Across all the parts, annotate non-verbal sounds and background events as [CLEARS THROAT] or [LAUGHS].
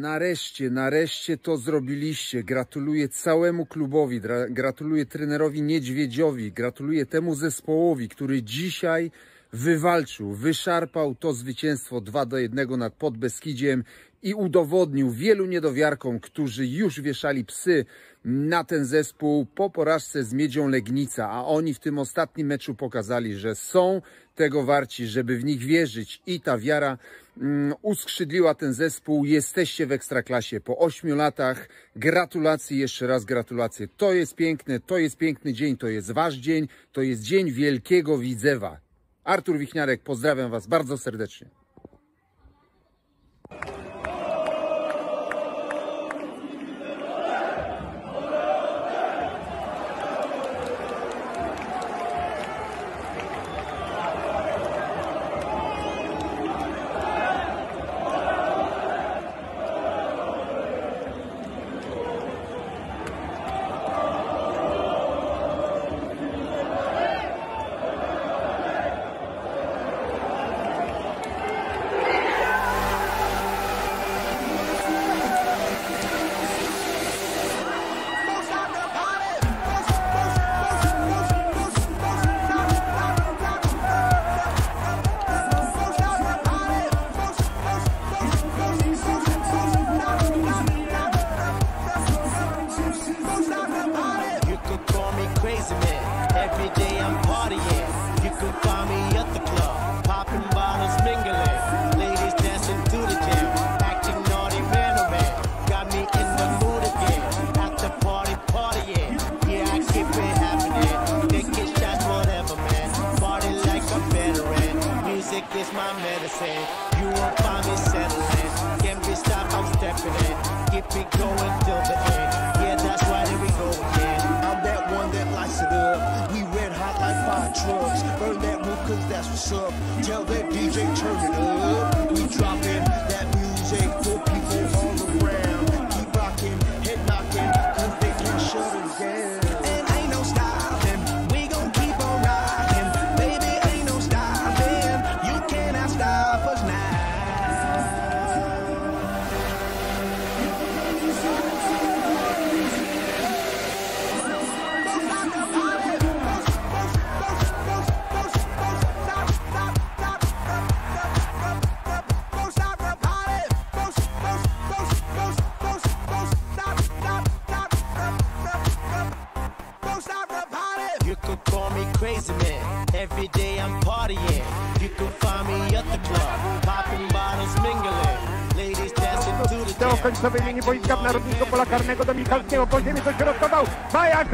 Nareszcie, nareszcie to zrobiliście. Gratuluję całemu klubowi, gratuluję trenerowi Niedźwiedziowi, gratuluję temu zespołowi, który dzisiaj wywalczył, wyszarpał to zwycięstwo 2 do 1 nad Podbeskidziem i udowodnił wielu niedowiarkom, którzy już wieszali psy na ten zespół po porażce z Miedzią Legnica, a oni w tym ostatnim meczu pokazali, że są tego warci, żeby w nich wierzyć i ta wiara uskrzydliła ten zespół. Jesteście w Ekstraklasie po ośmiu latach. Gratulacje, jeszcze raz gratulacje. To jest piękne, to jest piękny dzień, to jest wasz dzień, to jest dzień wielkiego Widzewa. Artur Wichniarek, pozdrawiam was bardzo serdecznie. Jam. końcowej linii boiska w Narodowego Pola Karnego do Michalskiego. Po ziemi dośrodkował.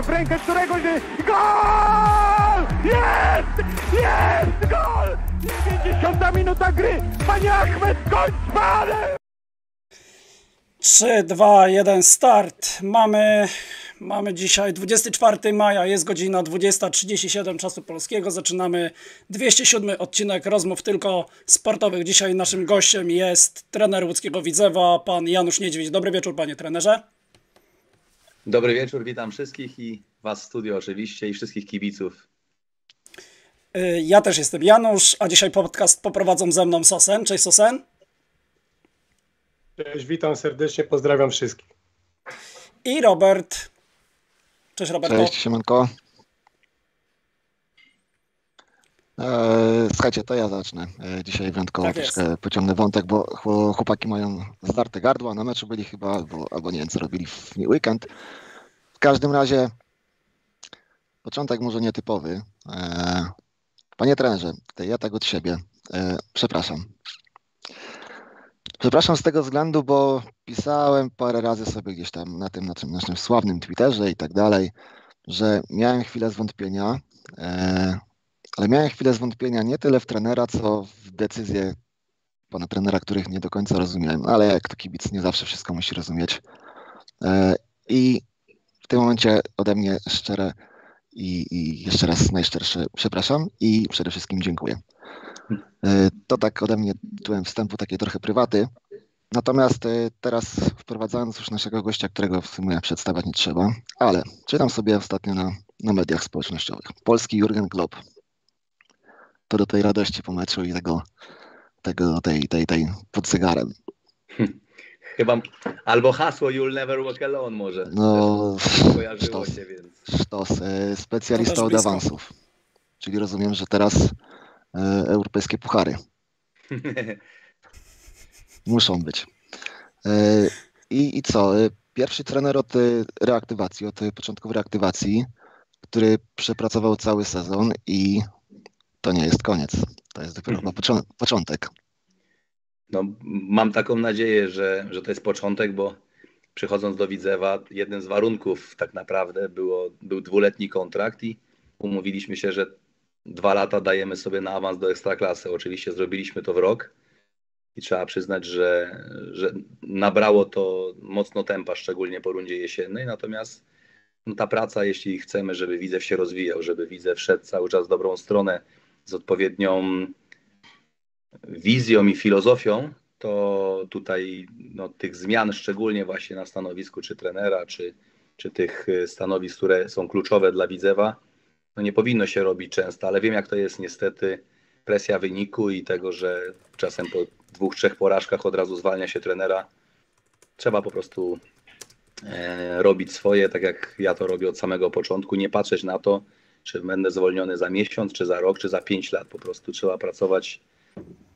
W rękę któregoś. Gol! Jest! Jest! Gol! 90 minuta gry. Panie Achmed, kończ panem! 3, 2, 1, start. Mamy, mamy dzisiaj 24 maja, jest godzina 20.37 czasu polskiego. Zaczynamy 207 odcinek rozmów tylko sportowych. Dzisiaj naszym gościem jest trener łódzkiego Widzewa, pan Janusz Niedźwiedź. Dobry wieczór, panie trenerze. Dobry wieczór, witam wszystkich i Was w studio oczywiście i wszystkich kibiców. Y, Ja też jestem Janusz, a dzisiaj podcast poprowadzą ze mną Sosen. Cześć Sosen. Cześć, witam serdecznie, pozdrawiam wszystkich. I Robert. Cześć Roberto. Cześć, siemanko. Eee, Słuchajcie, to ja zacznę. E, Dzisiaj wyjątkowo Tak jest. troszkę pociągnę wątek, bo chło- chłopaki mają zdarte gardła. Na meczu byli chyba, albo, albo nie wiem, co robili w weekend. W każdym razie początek może nietypowy. Eee, Panie trenerze, ja tak od siebie. E, Przepraszam. Przepraszam z tego względu, bo pisałem parę razy sobie gdzieś tam na tym, na tym naszym sławnym Twitterze i tak dalej, że miałem chwilę zwątpienia, e, ale miałem chwilę zwątpienia nie tyle w trenera, co w decyzje pana trenera, których nie do końca rozumiałem, ale jak to kibic nie zawsze wszystko musi rozumieć. E, I w tym momencie ode mnie szczere i, i jeszcze raz najszczersze przepraszam i przede wszystkim dziękuję. E, To tak ode mnie tytułem wstępu, takie trochę prywaty. Natomiast e, teraz wprowadzając już naszego gościa, którego w sumie przedstawiać nie trzeba, ale czytam sobie ostatnio na, na mediach społecznościowych. Polski Jurgen Klopp. To do tej radości po meczu i tego, tego tej, tej, tej pod zegarem. Chyba albo hasło You'll never walk alone może. No, kojarzyło sztos. się, więc. Sztos, e, specjalista od awansów. Czyli rozumiem, że teraz europejskie puchary [LAUGHS] muszą być. E, I, I co? E, Pierwszy trener od e, reaktywacji, od e, początków reaktywacji, który przepracował cały sezon i to nie jest koniec. To jest dopiero chyba począ- początek. No, mam taką nadzieję, że, że to jest początek, bo przychodząc do Widzewa, jednym z warunków tak naprawdę było, był dwuletni kontrakt i umówiliśmy się, że dwa lata dajemy sobie na awans do ekstraklasy. Oczywiście zrobiliśmy to w rok i trzeba przyznać, że, że nabrało to mocno tempa, szczególnie po rundzie jesiennej. Natomiast no, ta praca, jeśli chcemy, żeby Widzew się rozwijał, żeby Widzew szedł cały czas w dobrą stronę z odpowiednią wizją i filozofią, to tutaj no, tych zmian, szczególnie właśnie na stanowisku czy trenera, czy, czy tych stanowisk, które są kluczowe dla Widzewa, no nie powinno się robić często, ale wiem jak to jest niestety presja wyniku i tego, że czasem po dwóch, trzech porażkach od razu zwalnia się trenera. Trzeba po prostu e, robić swoje, tak jak ja to robię od samego początku, nie patrzeć na to, czy będę zwolniony za miesiąc, czy za rok, czy za pięć lat. Po prostu trzeba pracować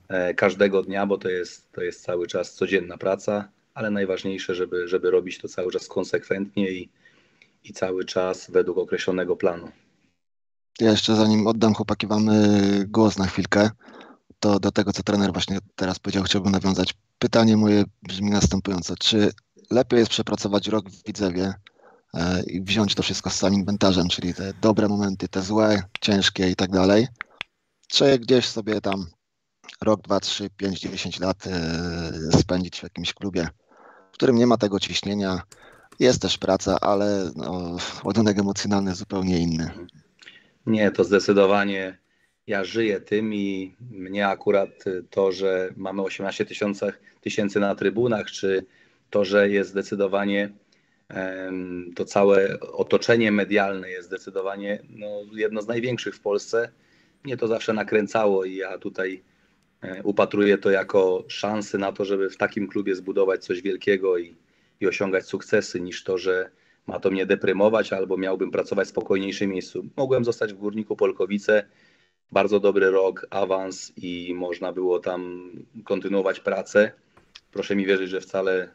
e, każdego dnia, bo to jest, to jest cały czas codzienna praca, ale najważniejsze, żeby, żeby robić to cały czas konsekwentnie i, i cały czas według określonego planu. Ja jeszcze zanim oddam chłopaki wam y, głos na chwilkę, to do tego, co trener właśnie teraz powiedział, chciałbym nawiązać. Pytanie moje brzmi następująco. Czy lepiej jest przepracować rok w Widzewie e, i wziąć to wszystko z samym inwentarzem, czyli te dobre momenty, te złe, ciężkie i tak dalej, czy gdzieś sobie tam rok, dwa, trzy, pięć, dziesięć lat e, spędzić w jakimś klubie, w którym nie ma tego ciśnienia, jest też praca, ale no, ładunek emocjonalny zupełnie inny. Nie, to zdecydowanie ja żyję tym i mnie akurat to, że mamy 18 tysiące, tysięcy na trybunach, czy to, że jest zdecydowanie to całe otoczenie medialne jest zdecydowanie no, jedno z największych w Polsce. Mnie to zawsze nakręcało i ja tutaj e, upatruję to jako szansę na to, żeby w takim klubie zbudować coś wielkiego i, i osiągać sukcesy, niż to, że ma to mnie deprymować albo miałbym pracować w spokojniejszym miejscu. Mogłem zostać w Górniku Polkowice, bardzo dobry rok, awans i można było tam kontynuować pracę. Proszę mi wierzyć, że wcale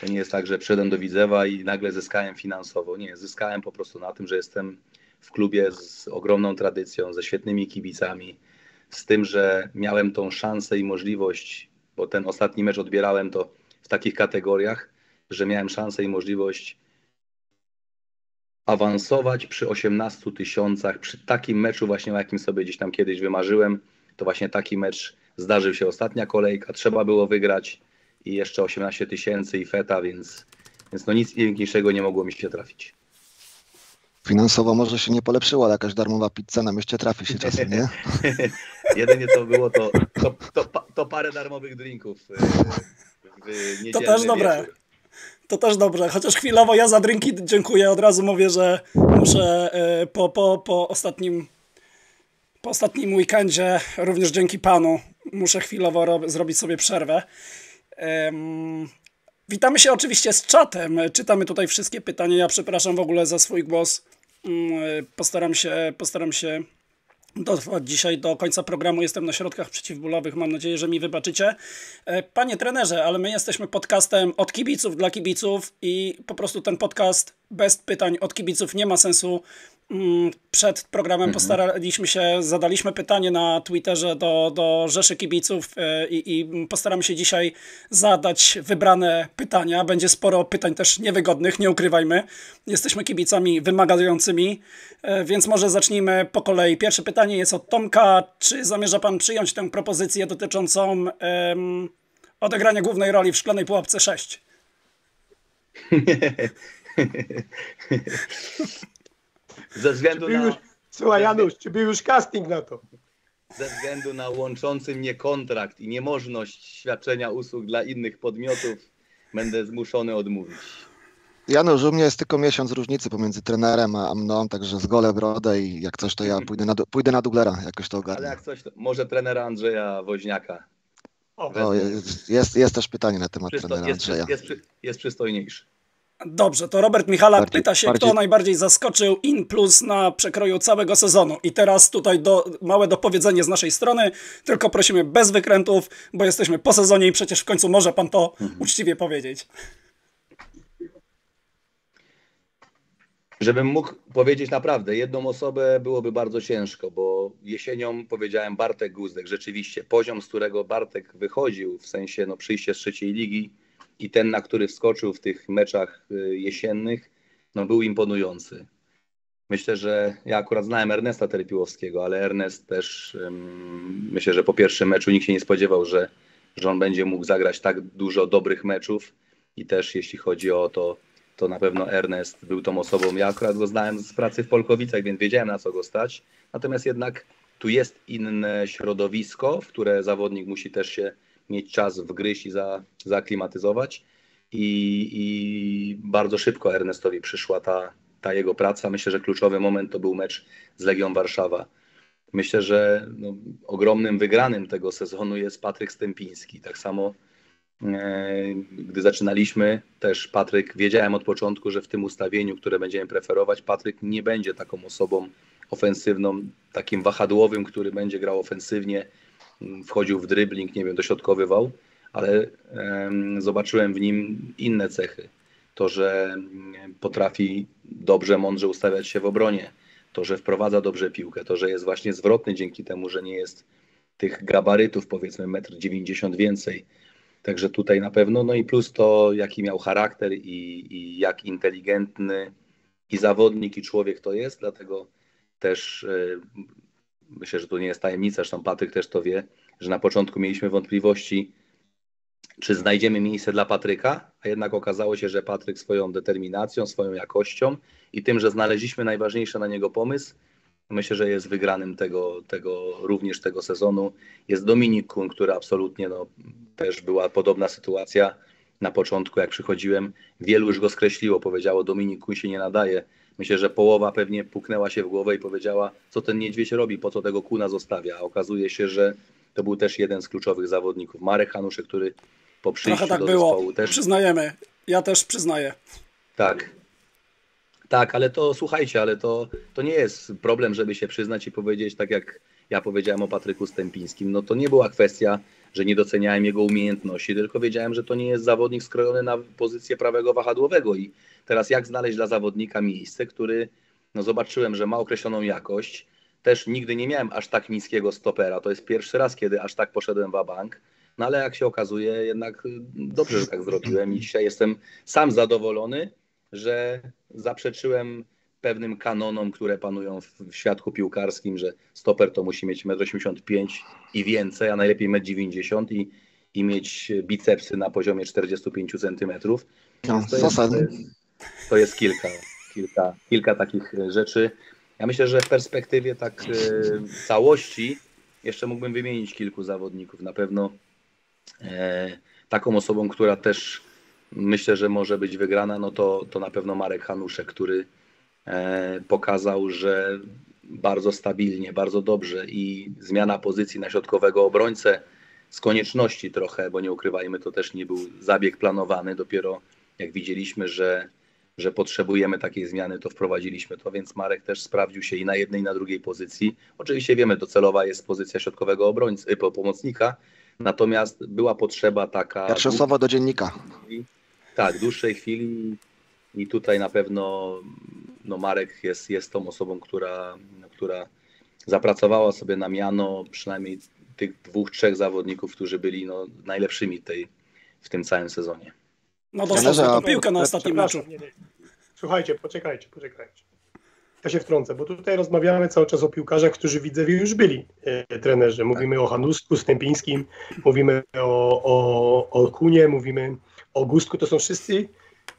to nie jest tak, że przyszedłem do Widzewa i nagle zyskałem finansowo. Nie, zyskałem po prostu na tym, że jestem w klubie z ogromną tradycją, ze świetnymi kibicami, z tym, że miałem tą szansę i możliwość, bo ten ostatni mecz odbierałem to w takich kategoriach, że miałem szansę i możliwość awansować przy 18 tysiącach, przy takim meczu właśnie, o jakim sobie gdzieś tam kiedyś wymarzyłem, to właśnie taki mecz zdarzył się ostatnia kolejka, trzeba było wygrać i jeszcze 18 tysięcy i feta, więc, więc no nic piękniejszego nie mogło mi się trafić. Finansowo może się nie polepszyło, ale jakaś darmowa pizza na mieście trafi się czasem, nie? [LAUGHS] Jedynie co było, to, to, to, to parę darmowych drinków. yy, w To też dobre. wieczór. To też dobrze, chociaż chwilowo ja za drinki dziękuję. Od razu mówię, że muszę e, po, po, po ostatnim po ostatnim weekendzie, również dzięki panu, muszę chwilowo rob- zrobić sobie przerwę. Em, witamy się oczywiście z czatem. Czytamy tutaj wszystkie pytania. Ja przepraszam w ogóle za swój głos. E, Postaram się, postaram się dotrwać dzisiaj do końca programu. Jestem na środkach przeciwbólowych. Mam nadzieję, że mi wybaczycie. E, Panie trenerze, ale my jesteśmy podcastem od kibiców dla kibiców i po prostu ten podcast bez pytań od kibiców nie ma sensu. Mm, Przed programem postaraliśmy się, zadaliśmy pytanie na Twitterze do, do Rzeszy Kibiców e, i, i postaramy się dzisiaj zadać wybrane pytania. Będzie sporo pytań też niewygodnych, nie ukrywajmy. Jesteśmy kibicami wymagającymi, e, więc może zacznijmy po kolei. Pierwsze pytanie jest od Tomka. Czy zamierza Pan przyjąć tę propozycję dotyczącą em, odegrania głównej roli w Szklanej Pułapce 6? [LAUGHS] Ze względu Był już, na, słuchaj Janusz, czy był już casting na to? ze względu na łączący mnie kontrakt i niemożność świadczenia usług dla innych podmiotów, będę zmuszony odmówić. Janusz, u mnie jest tylko miesiąc różnicy pomiędzy trenerem a mną, także zgolę brodę i jak coś, to ja [LAUGHS] pójdę na, pójdę na dublera, jakoś to Ale ogarnę. jak coś, to może trenera Andrzeja Woźniaka. O, jest, jest, jest też pytanie na temat Przysto- trenera jest, Andrzeja. jest, jest, jest przystojniejszy. Dobrze, to Robert Michalak Bardziej- pyta się, bardziej- kto najbardziej zaskoczył in plus na przekroju całego sezonu. I teraz tutaj do, małe dopowiedzenie z naszej strony, tylko prosimy bez wykrętów, bo jesteśmy po sezonie i przecież w końcu może pan to uczciwie powiedzieć. Żebym mógł powiedzieć naprawdę, jedną osobę byłoby bardzo ciężko, bo jesienią powiedziałem Bartek Guzdek. Rzeczywiście poziom, z którego Bartek wychodził, w sensie no, przyjście z trzeciej ligi i ten, na który wskoczył w tych meczach y, jesiennych, no, był imponujący. Myślę, że ja akurat znałem Ernesta Terpiłowskiego, ale Ernest też ym, myślę, że po pierwszym meczu nikt się nie spodziewał, że, że on będzie mógł zagrać tak dużo dobrych meczów i też jeśli chodzi o to, to na pewno Ernest był tą osobą. Ja akurat go znałem z pracy w Polkowicach, więc wiedziałem na co go stać. Natomiast jednak tu jest inne środowisko, w które zawodnik musi też się mieć czas wgryźć i za, zaaklimatyzować. I, I bardzo szybko Ernestowi przyszła ta, ta jego praca. Myślę, że kluczowy moment to był mecz z Legią Warszawa. Myślę, że no, ogromnym wygranym tego sezonu jest Patryk Stępiński. Tak samo E, Gdy zaczynaliśmy, też Patryk, wiedziałem od początku, że w tym ustawieniu, które będziemy preferować, Patryk nie będzie taką osobą ofensywną, takim wahadłowym, który będzie grał ofensywnie, wchodził w dribbling, nie wiem, dośrodkowywał, ale em, zobaczyłem w nim inne cechy. To, że mm, potrafi dobrze, mądrze ustawiać się w obronie, to, że wprowadza dobrze piłkę, to, że jest właśnie zwrotny dzięki temu, że nie jest tych gabarytów, powiedzmy 1,90 m więcej. Także tutaj na pewno, no i plus to, jaki miał charakter i, i jak inteligentny i zawodnik, i człowiek to jest, dlatego też y, myślę, że to nie jest tajemnica, zresztą Patryk też to wie, że na początku mieliśmy wątpliwości, czy znajdziemy miejsce dla Patryka, a jednak okazało się, że Patryk swoją determinacją, swoją jakością i tym, że znaleźliśmy najważniejszy na niego pomysł, myślę, że jest wygranym tego, tego również tego sezonu. Jest Dominik Kun, który absolutnie no, też była podobna sytuacja na początku, jak przychodziłem. Wielu już go skreśliło, powiedziało, Dominik Kun się nie nadaje. Myślę, że połowa pewnie puknęła się w głowę i powiedziała, co ten niedźwiedź robi, po co tego Kuna zostawia. A okazuje się, że to był też jeden z kluczowych zawodników. Marek Hanuszek, który po przyjściu Trochę tak do było. zespołu też Przyznajemy. Ja też przyznaję. tak. Tak, ale to słuchajcie, ale to, to nie jest problem, żeby się przyznać i powiedzieć, tak jak ja powiedziałem o Patryku Stępińskim. No to nie była kwestia, że nie doceniałem jego umiejętności, tylko wiedziałem, że to nie jest zawodnik skrojony na pozycję prawego wahadłowego. I teraz jak znaleźć dla zawodnika miejsce, który, no zobaczyłem, że ma określoną jakość. Też nigdy nie miałem aż tak niskiego stopera. To jest pierwszy raz, kiedy aż tak poszedłem w bank. No ale jak się okazuje, jednak dobrze, że tak zrobiłem i dzisiaj jestem sam zadowolony, że zaprzeczyłem pewnym kanonom, które panują w, świadku piłkarskim, że stoper to musi mieć 1,85 m i więcej, a najlepiej 1,90 m i, i mieć bicepsy na poziomie 45 cm. No, To jest, to jest, kilka, kilka, kilka takich rzeczy. Ja myślę, że w perspektywie tak e, całości jeszcze mógłbym wymienić kilku zawodników. Na pewno e, taką osobą, która też myślę, że może być wygrana, no to, to na pewno Marek Hanuszek, który pokazał, że bardzo stabilnie, bardzo dobrze i zmiana pozycji na środkowego obrońcę z konieczności trochę, bo nie ukrywajmy, to też nie był zabieg planowany, dopiero jak widzieliśmy, że, że potrzebujemy takiej zmiany, to wprowadziliśmy to, więc Marek też sprawdził się i na jednej, i na drugiej pozycji. Oczywiście wiemy, docelowa jest pozycja środkowego obrońcy, po- pomocnika, natomiast była potrzeba taka... Pierwsze słowo do dziennika. Tak, dłuższej chwili i tutaj na pewno no Marek jest, jest tą osobą, która, która zapracowała sobie na miano przynajmniej tych dwóch, trzech zawodników, którzy byli no, najlepszymi tej, w tym całym sezonie. No dostał a- tą piłkę na ostatnim meczu. Słuchajcie, poczekajcie, poczekajcie. Ja się wtrącę, bo tutaj rozmawiamy cały czas o piłkarzach, którzy widzę już byli e, trenerzy. Mówimy o Hanusku, Stępińskim, mówimy o, o, o Kunie, mówimy o Gustku. To są wszyscy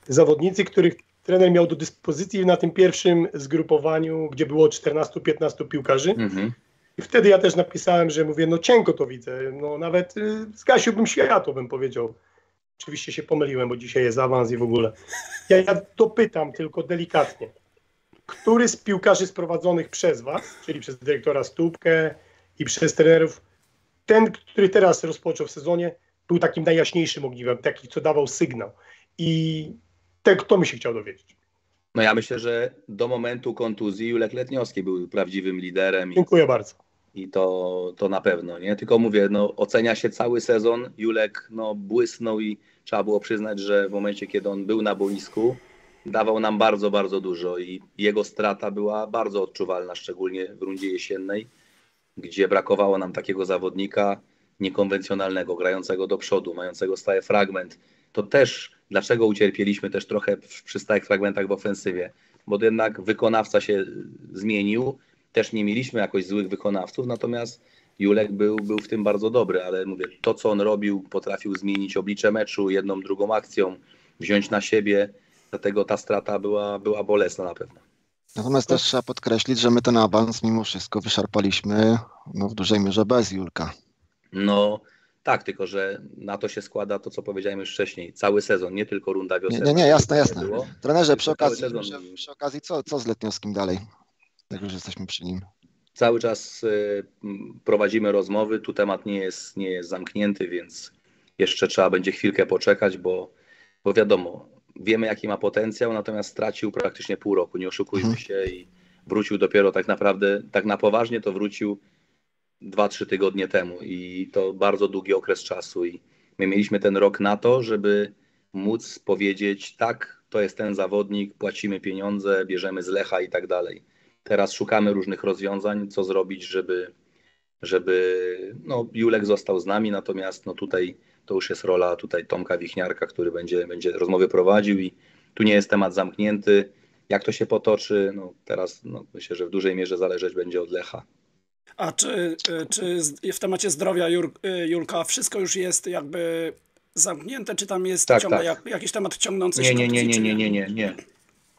zawodnicy, których trener miał do dyspozycji na tym pierwszym zgrupowaniu, gdzie było 14-15 piłkarzy. Mhm. I wtedy ja też napisałem, że mówię, no cienko to widzę, no nawet y, zgasiłbym światło, bym powiedział. Oczywiście się pomyliłem, bo dzisiaj jest awans i w ogóle. Ja, ja to pytam tylko delikatnie. Który z piłkarzy sprowadzonych przez Was, czyli przez dyrektora Stupkę i przez trenerów, ten, który teraz rozpoczął w sezonie, był takim najjaśniejszym ogniwem, taki, co dawał sygnał. I tego to mi się chciał dowiedzieć. No ja myślę, że do momentu kontuzji Julek Letniowski był prawdziwym liderem. I, Dziękuję bardzo. i to, to na pewno, nie? Tylko mówię, no, ocenia się cały sezon. Julek no, błysnął i trzeba było przyznać, że w momencie, kiedy on był na boisku, dawał nam bardzo, bardzo dużo i jego strata była bardzo odczuwalna, szczególnie w rundzie jesiennej, gdzie brakowało nam takiego zawodnika niekonwencjonalnego, grającego do przodu, mającego stały fragment. To też, dlaczego ucierpieliśmy też trochę przy stałych fragmentach w ofensywie, bo jednak wykonawca się zmienił, też nie mieliśmy jakoś złych wykonawców, natomiast Julek był, był w tym bardzo dobry, ale mówię, to co on robił, potrafił zmienić oblicze meczu jedną, drugą akcją, wziąć na siebie, dlatego ta strata była, była bolesna na pewno. Natomiast też trzeba podkreślić, że my ten awans mimo wszystko wyszarpaliśmy no, w dużej mierze bez Julka. No tak, tylko że na to się składa to, co powiedziałem już wcześniej, cały sezon, nie tylko runda Nie, wiosenna. nie, nie, jasne, jak jasne. było. Trenerze, przy okazji, sezon. przy okazji co, co z Letniowskim dalej? Jak już jesteśmy przy nim. Cały czas y, prowadzimy rozmowy, tu temat nie jest, nie jest zamknięty, więc jeszcze trzeba będzie chwilkę poczekać, bo, bo wiadomo, wiemy jaki ma potencjał, natomiast stracił praktycznie pół roku, nie oszukujmy Mhm. się i wrócił dopiero tak naprawdę, tak na poważnie to wrócił 2-3 tygodnie temu i to bardzo długi okres czasu i my mieliśmy ten rok na to, żeby móc powiedzieć tak, to jest ten zawodnik, płacimy pieniądze, bierzemy z Lecha i tak dalej. Teraz szukamy różnych rozwiązań, co zrobić, żeby, żeby no, Julek został z nami, natomiast no, tutaj to już jest rola tutaj Tomka Wichniarka, który będzie, będzie rozmowy prowadził i tu nie jest temat zamknięty. Jak to się potoczy, no, teraz no, myślę, że w dużej mierze zależeć będzie od Lecha. A czy, y, czy w temacie zdrowia y, Julka wszystko już jest jakby zamknięte, czy tam jest Tak, ciągle tak. Jak, jakiś temat ciągnący Nie, się nie, nie, nie, nie, nie, nie, nie.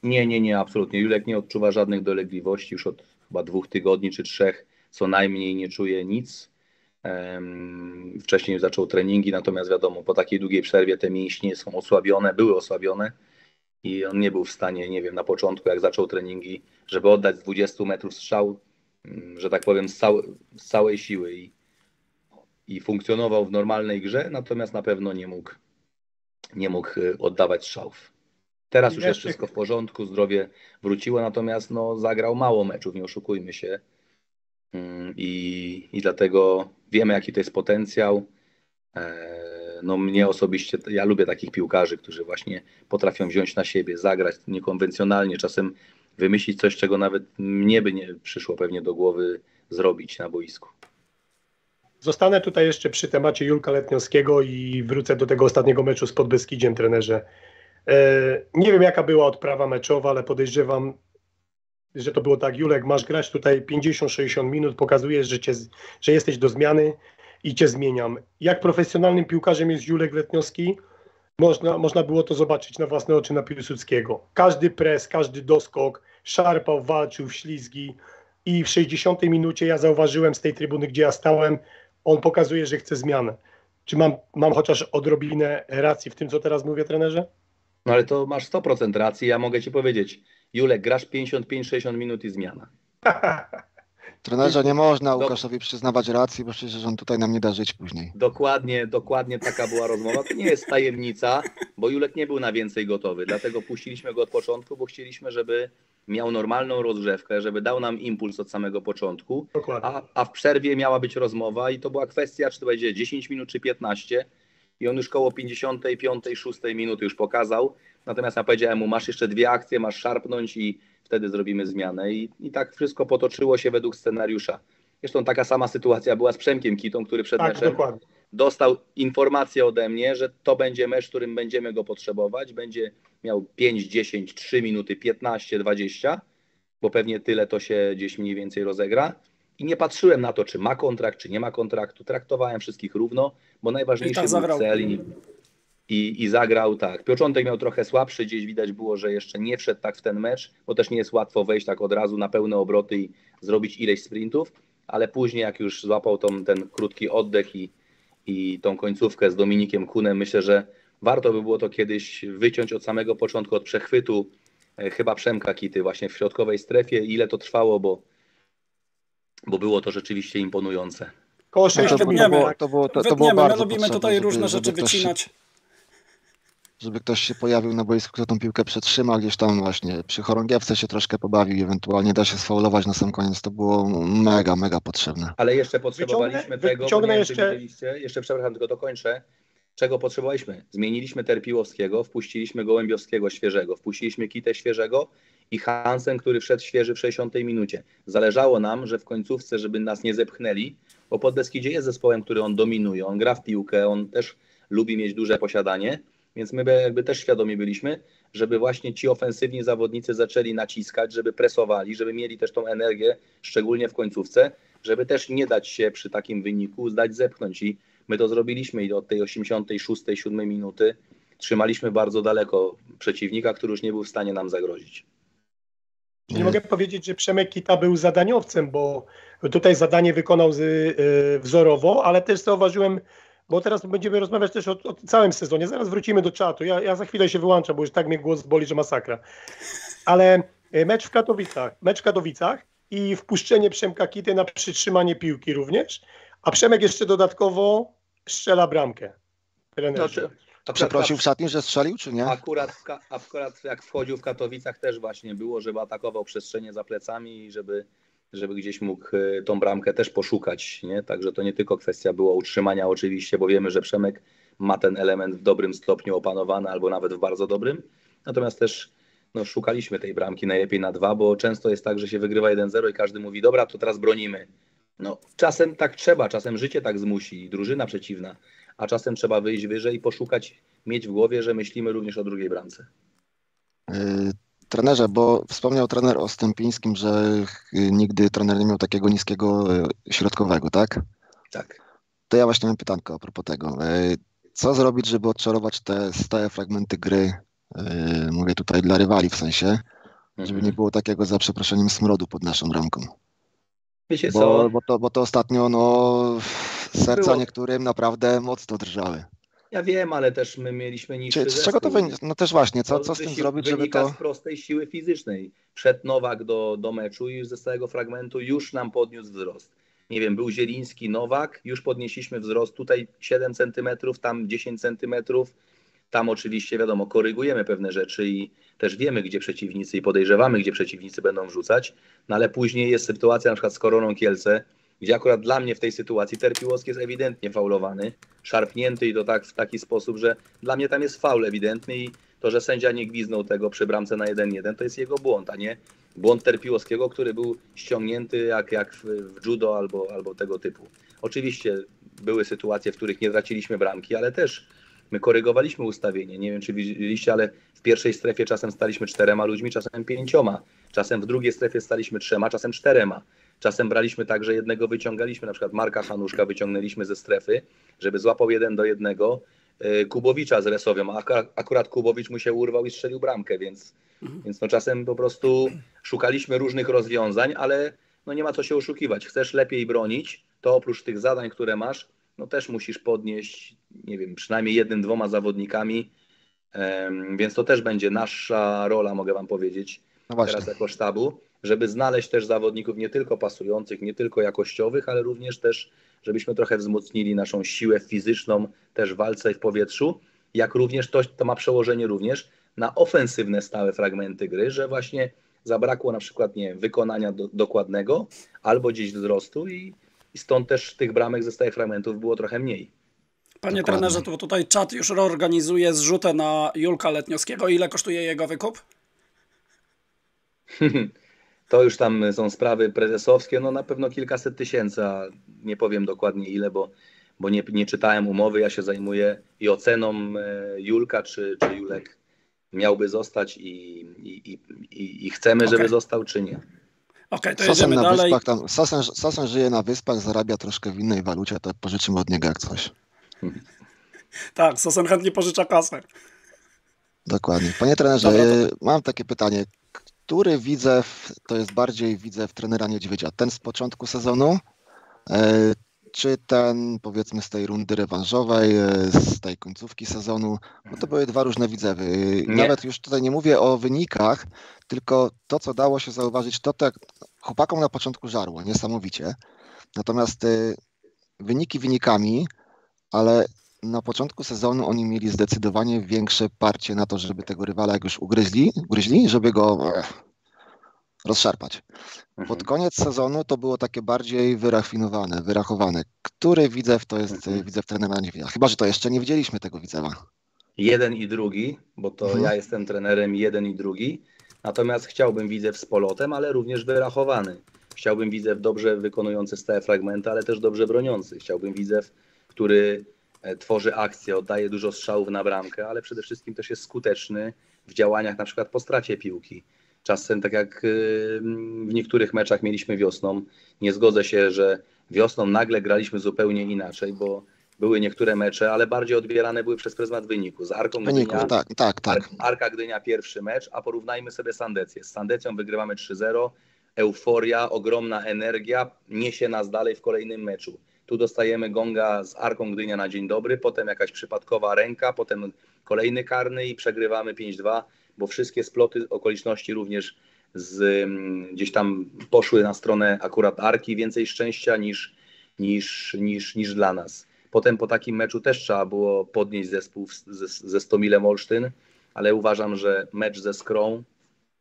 Nie, nie, nie, absolutnie. Julek nie odczuwa żadnych dolegliwości już od chyba dwóch tygodni czy trzech, co najmniej nie czuje nic. Wcześniej zaczął treningi, natomiast wiadomo, po takiej długiej przerwie te mięśnie są osłabione, były osłabione i on nie był w stanie, nie wiem, na początku jak zaczął treningi, żeby oddać z 20 metrów strzał, że tak powiem, z, całe, z całej siły i, i funkcjonował w normalnej grze, natomiast na pewno nie mógł, nie mógł y, oddawać strzałów. Teraz I już jest wszystko w porządku, zdrowie wróciło, natomiast no, zagrał mało meczów, nie oszukujmy się. Mm, I, I dlatego wiemy, jaki to jest potencjał. E, No mnie osobiście, ja lubię takich piłkarzy, którzy właśnie potrafią wziąć na siebie, zagrać niekonwencjonalnie, czasem wymyślić coś, czego nawet mnie by nie przyszło pewnie do głowy zrobić na boisku. Zostanę tutaj jeszcze przy temacie Julka Letniowskiego i wrócę do tego ostatniego meczu z Podbeskidziem, trenerze. E, nie wiem, jaka była odprawa meczowa, ale podejrzewam, że to było tak, Julek, masz grać tutaj 50-60 minut, pokazujesz, że, cię, że jesteś do zmiany i cię zmieniam. Jak profesjonalnym piłkarzem jest Julek Letniowski, można, można było to zobaczyć na własne oczy na Piłsudskiego. Każdy pres, każdy doskok, szarpał, walczył, ślizgi i w 60 minucie ja zauważyłem z tej trybuny, gdzie ja stałem, on pokazuje, że chce zmianę. Czy mam, mam chociaż odrobinę racji w tym, co teraz mówię, trenerze? No ale to masz 100% racji, ja mogę ci powiedzieć, Julek, grasz 55-60 minut i zmiana. [LAUGHS] Trenerze, nie można Łukaszowi przyznawać racji, bo przecież on tutaj nam nie da żyć później. Dokładnie, dokładnie taka była rozmowa. To nie jest tajemnica, bo Julek nie był na więcej gotowy, dlatego puściliśmy go od początku, bo chcieliśmy, żeby miał normalną rozgrzewkę, żeby dał nam impuls od samego początku, Dokładnie. a, a w przerwie miała być rozmowa i to była kwestia, czy to będzie 10 minut, czy 15 i on już koło 55, 6 minuty już pokazał, natomiast ja powiedziałem mu, masz jeszcze dwie akcje, masz szarpnąć i wtedy zrobimy zmianę i, i tak wszystko potoczyło się według scenariusza. Zresztą taka sama sytuacja była z Przemkiem Kitą, który przed Tak, meczem dokładnie. dostał informację ode mnie, że to będzie mecz, w którym będziemy go potrzebować. Będzie miał 5, 10, 3 minuty, 15, 20, bo pewnie tyle to się gdzieś mniej więcej rozegra. I nie patrzyłem na to, czy ma kontrakt, czy nie ma kontraktu. Traktowałem wszystkich równo, bo najważniejszy był cel i, i, i zagrał tak. Początek miał trochę słabszy, gdzieś widać było, że jeszcze nie wszedł tak w ten mecz, bo też nie jest łatwo wejść tak od razu na pełne obroty i zrobić ileś sprintów, ale później jak już złapał tą, ten krótki oddech i, i tą końcówkę z Dominikiem Kunem, myślę, że warto by było to kiedyś wyciąć od samego początku, od przechwytu e, chyba Przemka Kity właśnie w środkowej strefie. Ile to trwało, bo, bo było to rzeczywiście imponujące. Koło No 6 to, minut. to, było, tak. to, było, to, to było Wytniemy, my bardzo lubimy tutaj różne żeby rzeczy ktoś się- wycinać. Żeby ktoś się pojawił na boisku, kto tą piłkę przetrzyma, gdzieś tam właśnie przy chorągiewce się troszkę pobawił, ewentualnie da się sfaulować na sam koniec. To było mega, mega potrzebne. Ale jeszcze potrzebowaliśmy Wyciągnę- tego, bo wyciągnę jeszcze- widzieliście, jeszcze przepraszam, tylko dokończę. Czego potrzebowaliśmy? Zmieniliśmy Terpiłowskiego, wpuściliśmy Gołębiowskiego świeżego, wpuściliśmy Kitę świeżego i Hansen, który wszedł świeży w 60 minucie. Zależało nam, że w końcówce, żeby nas nie zepchnęli, bo Podbeskidzie jest zespołem, który on dominuje, on gra w piłkę, on też lubi mieć duże posiadanie, więc my by- jakby też świadomi byliśmy, żeby właśnie ci ofensywni zawodnicy zaczęli naciskać, żeby presowali, żeby mieli też tą energię, szczególnie w końcówce, żeby też nie dać się przy takim wyniku zdać zepchnąć i my to zrobiliśmy i od tej 86, 7 minuty trzymaliśmy bardzo daleko przeciwnika, który już nie był w stanie nam zagrozić. Nie mogę powiedzieć, że Przemek Kita był zadaniowcem, bo tutaj zadanie wykonał z, y, wzorowo, ale też zauważyłem, bo teraz będziemy rozmawiać też o, o całym sezonie. Zaraz wrócimy do czatu. Ja, ja za chwilę się wyłączam, bo już tak mnie głos boli, że masakra. Ale y, mecz w Katowicach, mecz w Katowicach i wpuszczenie Przemka Kity na przytrzymanie piłki również, a Przemek jeszcze dodatkowo strzela bramkę. Trenerze. No, czy- Przeprosił w szatni, że strzelił, czy nie? Akurat, akurat jak wchodził w Katowicach też właśnie było, żeby atakował przestrzenie za plecami i żeby, żeby gdzieś mógł e, tą bramkę też poszukać. Nie? Także to nie tylko kwestia było utrzymania oczywiście, bo wiemy, że Przemek ma ten element w dobrym stopniu opanowany albo nawet w bardzo dobrym. Natomiast też no, szukaliśmy tej bramki najlepiej na dwa, bo często jest tak, że się wygrywa 1-0 i każdy mówi, dobra, to teraz bronimy. No, czasem tak trzeba, czasem życie tak zmusi, drużyna przeciwna, a czasem trzeba wyjść wyżej i poszukać, mieć w głowie, że myślimy również o drugiej bramce. Trenerze, bo wspomniał trener o Stępińskim, że nigdy trener nie miał takiego niskiego y, środkowego, tak? Tak. To ja właśnie mam pytanko a propos tego. Y, Co zrobić, żeby odczarować te stałe fragmenty gry, y, mówię tutaj dla rywali w sensie, żeby Mhm. nie było takiego za przeproszeniem smrodu pod naszą bramką? Wiecie Bo, co? bo, to, bo to ostatnio no, serca Było. niektórym naprawdę mocno drżały. Ja wiem, ale też my mieliśmy niższy Czy, z czego to wynika? No też właśnie, co, co z tym zrobić, żeby to... z prostej siły fizycznej. Przed Nowak do, do meczu i ze stałego fragmentu już nam podniósł wzrost. Nie wiem, był Zieliński, Nowak, już podnieśliśmy wzrost. Tutaj 7 cm, tam 10 cm. Tam oczywiście, wiadomo, korygujemy pewne rzeczy i też wiemy, gdzie przeciwnicy i podejrzewamy, gdzie przeciwnicy będą wrzucać. No ale później jest sytuacja na przykład z Koroną Kielce, gdzie akurat dla mnie w tej sytuacji Terpiłowski jest ewidentnie faulowany, szarpnięty i to tak w taki sposób, że dla mnie tam jest faul ewidentny i to, że sędzia nie gwiznął tego przy bramce na 1-1, to jest jego błąd, a nie błąd Terpiłowskiego, który był ściągnięty jak, jak w, judo albo, albo tego typu. Oczywiście były sytuacje, w których nie traciliśmy bramki, ale też my korygowaliśmy ustawienie. Nie wiem, czy widzieliście, ale w pierwszej strefie czasem staliśmy czterema ludźmi, czasem pięcioma. Czasem w drugiej strefie staliśmy trzema, czasem czterema. Czasem braliśmy tak, że jednego wyciągaliśmy, na przykład Marka Hanuszka wyciągnęliśmy ze strefy, żeby złapał jeden do jednego y, Kubowicza z Resowią, a akurat, Kubowicz mu się urwał i strzelił bramkę, więc, więc no czasem po prostu szukaliśmy różnych rozwiązań, ale no nie ma co się oszukiwać. Chcesz lepiej bronić, to oprócz tych zadań, które masz, no też musisz podnieść, nie wiem, przynajmniej jednym, dwoma zawodnikami, więc to też będzie nasza rola, mogę Wam powiedzieć, No teraz jako sztabu, żeby znaleźć też zawodników nie tylko pasujących, nie tylko jakościowych, ale również też, żebyśmy trochę wzmocnili naszą siłę fizyczną też w walce i w powietrzu, jak również to, to ma przełożenie również na ofensywne stałe fragmenty gry, że właśnie zabrakło na przykład nie wiem, wykonania do, dokładnego albo gdzieś wzrostu i, i stąd też tych bramek ze stałych fragmentów było trochę mniej. Panie Dokładnie. trenerze, to tutaj czat już reorganizuje zrzutę na Julka Letniowskiego. Ile kosztuje jego wykup? [LAUGHS] To już tam są sprawy prezesowskie, no na pewno kilkaset tysięcy, a nie powiem dokładnie ile, bo, bo nie, nie czytałem umowy. Ja się zajmuję i oceną e, Julka, czy, czy Julek miałby zostać i, i, i, i, chcemy, żeby Okej. został, czy nie. Okej, to Sosen jedziemy na dalej. wyspach, tam, Sosen, Sosen żyje na wyspach, zarabia troszkę w innej walucie, to pożyczymy od niego jak coś. [LAUGHS] Tak, Sosen chętnie pożycza kasę. Dokładnie. Panie trenerze, Dobra, to- mam takie pytanie. Który widzew to jest bardziej widzew trenera Niedźwiedzia? Ten z początku sezonu? E, czy ten powiedzmy z tej rundy rewanżowej, e, z tej końcówki sezonu? Bo to były dwa różne widzewy. E, Nie. Nawet już tutaj nie mówię o wynikach, tylko to, co dało się zauważyć, to tak chłopakom na początku żarło, niesamowicie. Natomiast wyniki wynikami, ale na początku sezonu oni mieli zdecydowanie większe parcie na to, żeby tego rywala jak już ugryźli, ugryźli żeby go e, rozszarpać. Pod koniec sezonu to było takie bardziej wyrafinowane, wyrachowane. Który widzew to jest Mhm. widzew trenera Niewieja? Chyba, że to jeszcze nie widzieliśmy tego widzewa. jeden i drugi, bo to Mhm. ja jestem trenerem jeden i drugi. Natomiast chciałbym widzew z polotem, ale również wyrachowany. Chciałbym widzew dobrze wykonujący stałe fragmenty, ale też dobrze broniący. Chciałbym widzew, który tworzy akcję, oddaje dużo strzałów na bramkę, ale przede wszystkim też jest skuteczny w działaniach na przykład po stracie piłki. Czasem, tak jak y, w niektórych meczach mieliśmy wiosną, nie zgodzę się, że wiosną nagle graliśmy zupełnie inaczej, bo były niektóre mecze, ale bardziej odbierane były przez pryzmat wyniku. Z Arką Wyników, Gdynia, tak, tak, tak. Ar- Arka Gdynia pierwszy mecz, a porównajmy sobie Sandecję. Z Sandecją wygrywamy 3-0, euforia, ogromna energia niesie nas dalej w kolejnym meczu. Tu dostajemy gonga z Arką Gdynia na dzień dobry, potem jakaś przypadkowa ręka, potem kolejny karny i przegrywamy 5-2, bo wszystkie sploty okoliczności również z, mm, gdzieś tam poszły na stronę akurat Arki, więcej szczęścia niż, niż, niż, niż dla nas. Potem po takim meczu też trzeba było podnieść zespół ze, ze Stomilem Olsztyn, ale uważam, że mecz ze Skrą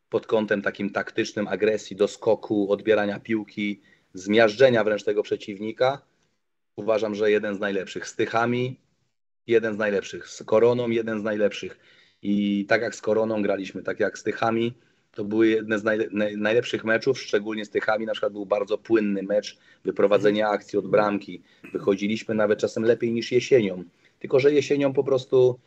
pod kątem takim taktycznym, agresji, doskoku, odbierania piłki, zmiażdżenia wręcz tego przeciwnika, uważam, że jeden z najlepszych. Z Tychami jeden z najlepszych, z Koroną jeden z najlepszych. I tak jak z Koroną graliśmy, tak jak z Tychami, to były jedne z najle- naj, najlepszych meczów, szczególnie z Tychami. Na przykład był bardzo płynny mecz, wyprowadzenie akcji od bramki. Wychodziliśmy nawet czasem lepiej niż jesienią. Tylko, że jesienią po prostu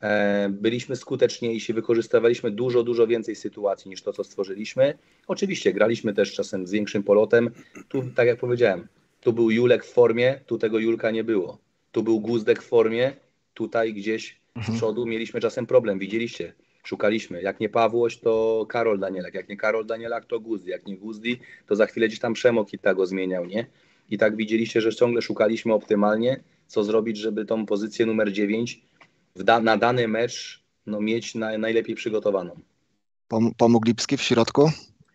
e, byliśmy skuteczniejsi, wykorzystywaliśmy dużo, dużo więcej sytuacji niż to, co stworzyliśmy. Oczywiście graliśmy też czasem z większym polotem. Tu, tak jak powiedziałem, tu był Julek w formie, tu tego Julka nie było. Tu był Guzdek w formie, tutaj gdzieś z przodu mieliśmy czasem problem. Widzieliście, szukaliśmy. Jak nie Pawłoś, to Karol Danielak. Jak nie Karol Danielak, to Guzdi. Jak nie Guzdi, to za chwilę gdzieś tam Przemo Kita go zmieniał, nie? I tak widzieliście, że ciągle szukaliśmy optymalnie, co zrobić, żeby tą pozycję numer 9 w da, na dany mecz no, mieć na, najlepiej przygotowaną. Pom- pomógł Lipski w środku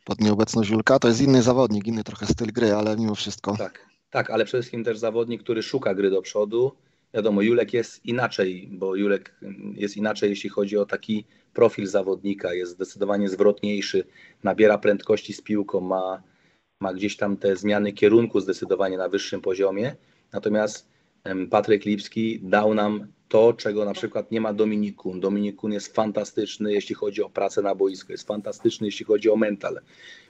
pod nieobecność Julka. To jest inny zawodnik, inny trochę styl gry, ale mimo wszystko. Tak, tak, ale przede wszystkim też zawodnik, który szuka gry do przodu. Wiadomo, Julek jest inaczej, bo Julek jest inaczej, jeśli chodzi o taki profil zawodnika, jest zdecydowanie zwrotniejszy, nabiera prędkości z piłką, ma, ma gdzieś tam te zmiany kierunku zdecydowanie na wyższym poziomie. Natomiast Patryk Lipski dał nam to, czego na przykład nie ma Dominikun. Dominikun jest fantastyczny, jeśli chodzi o pracę na boisku, jest fantastyczny, jeśli chodzi o mental,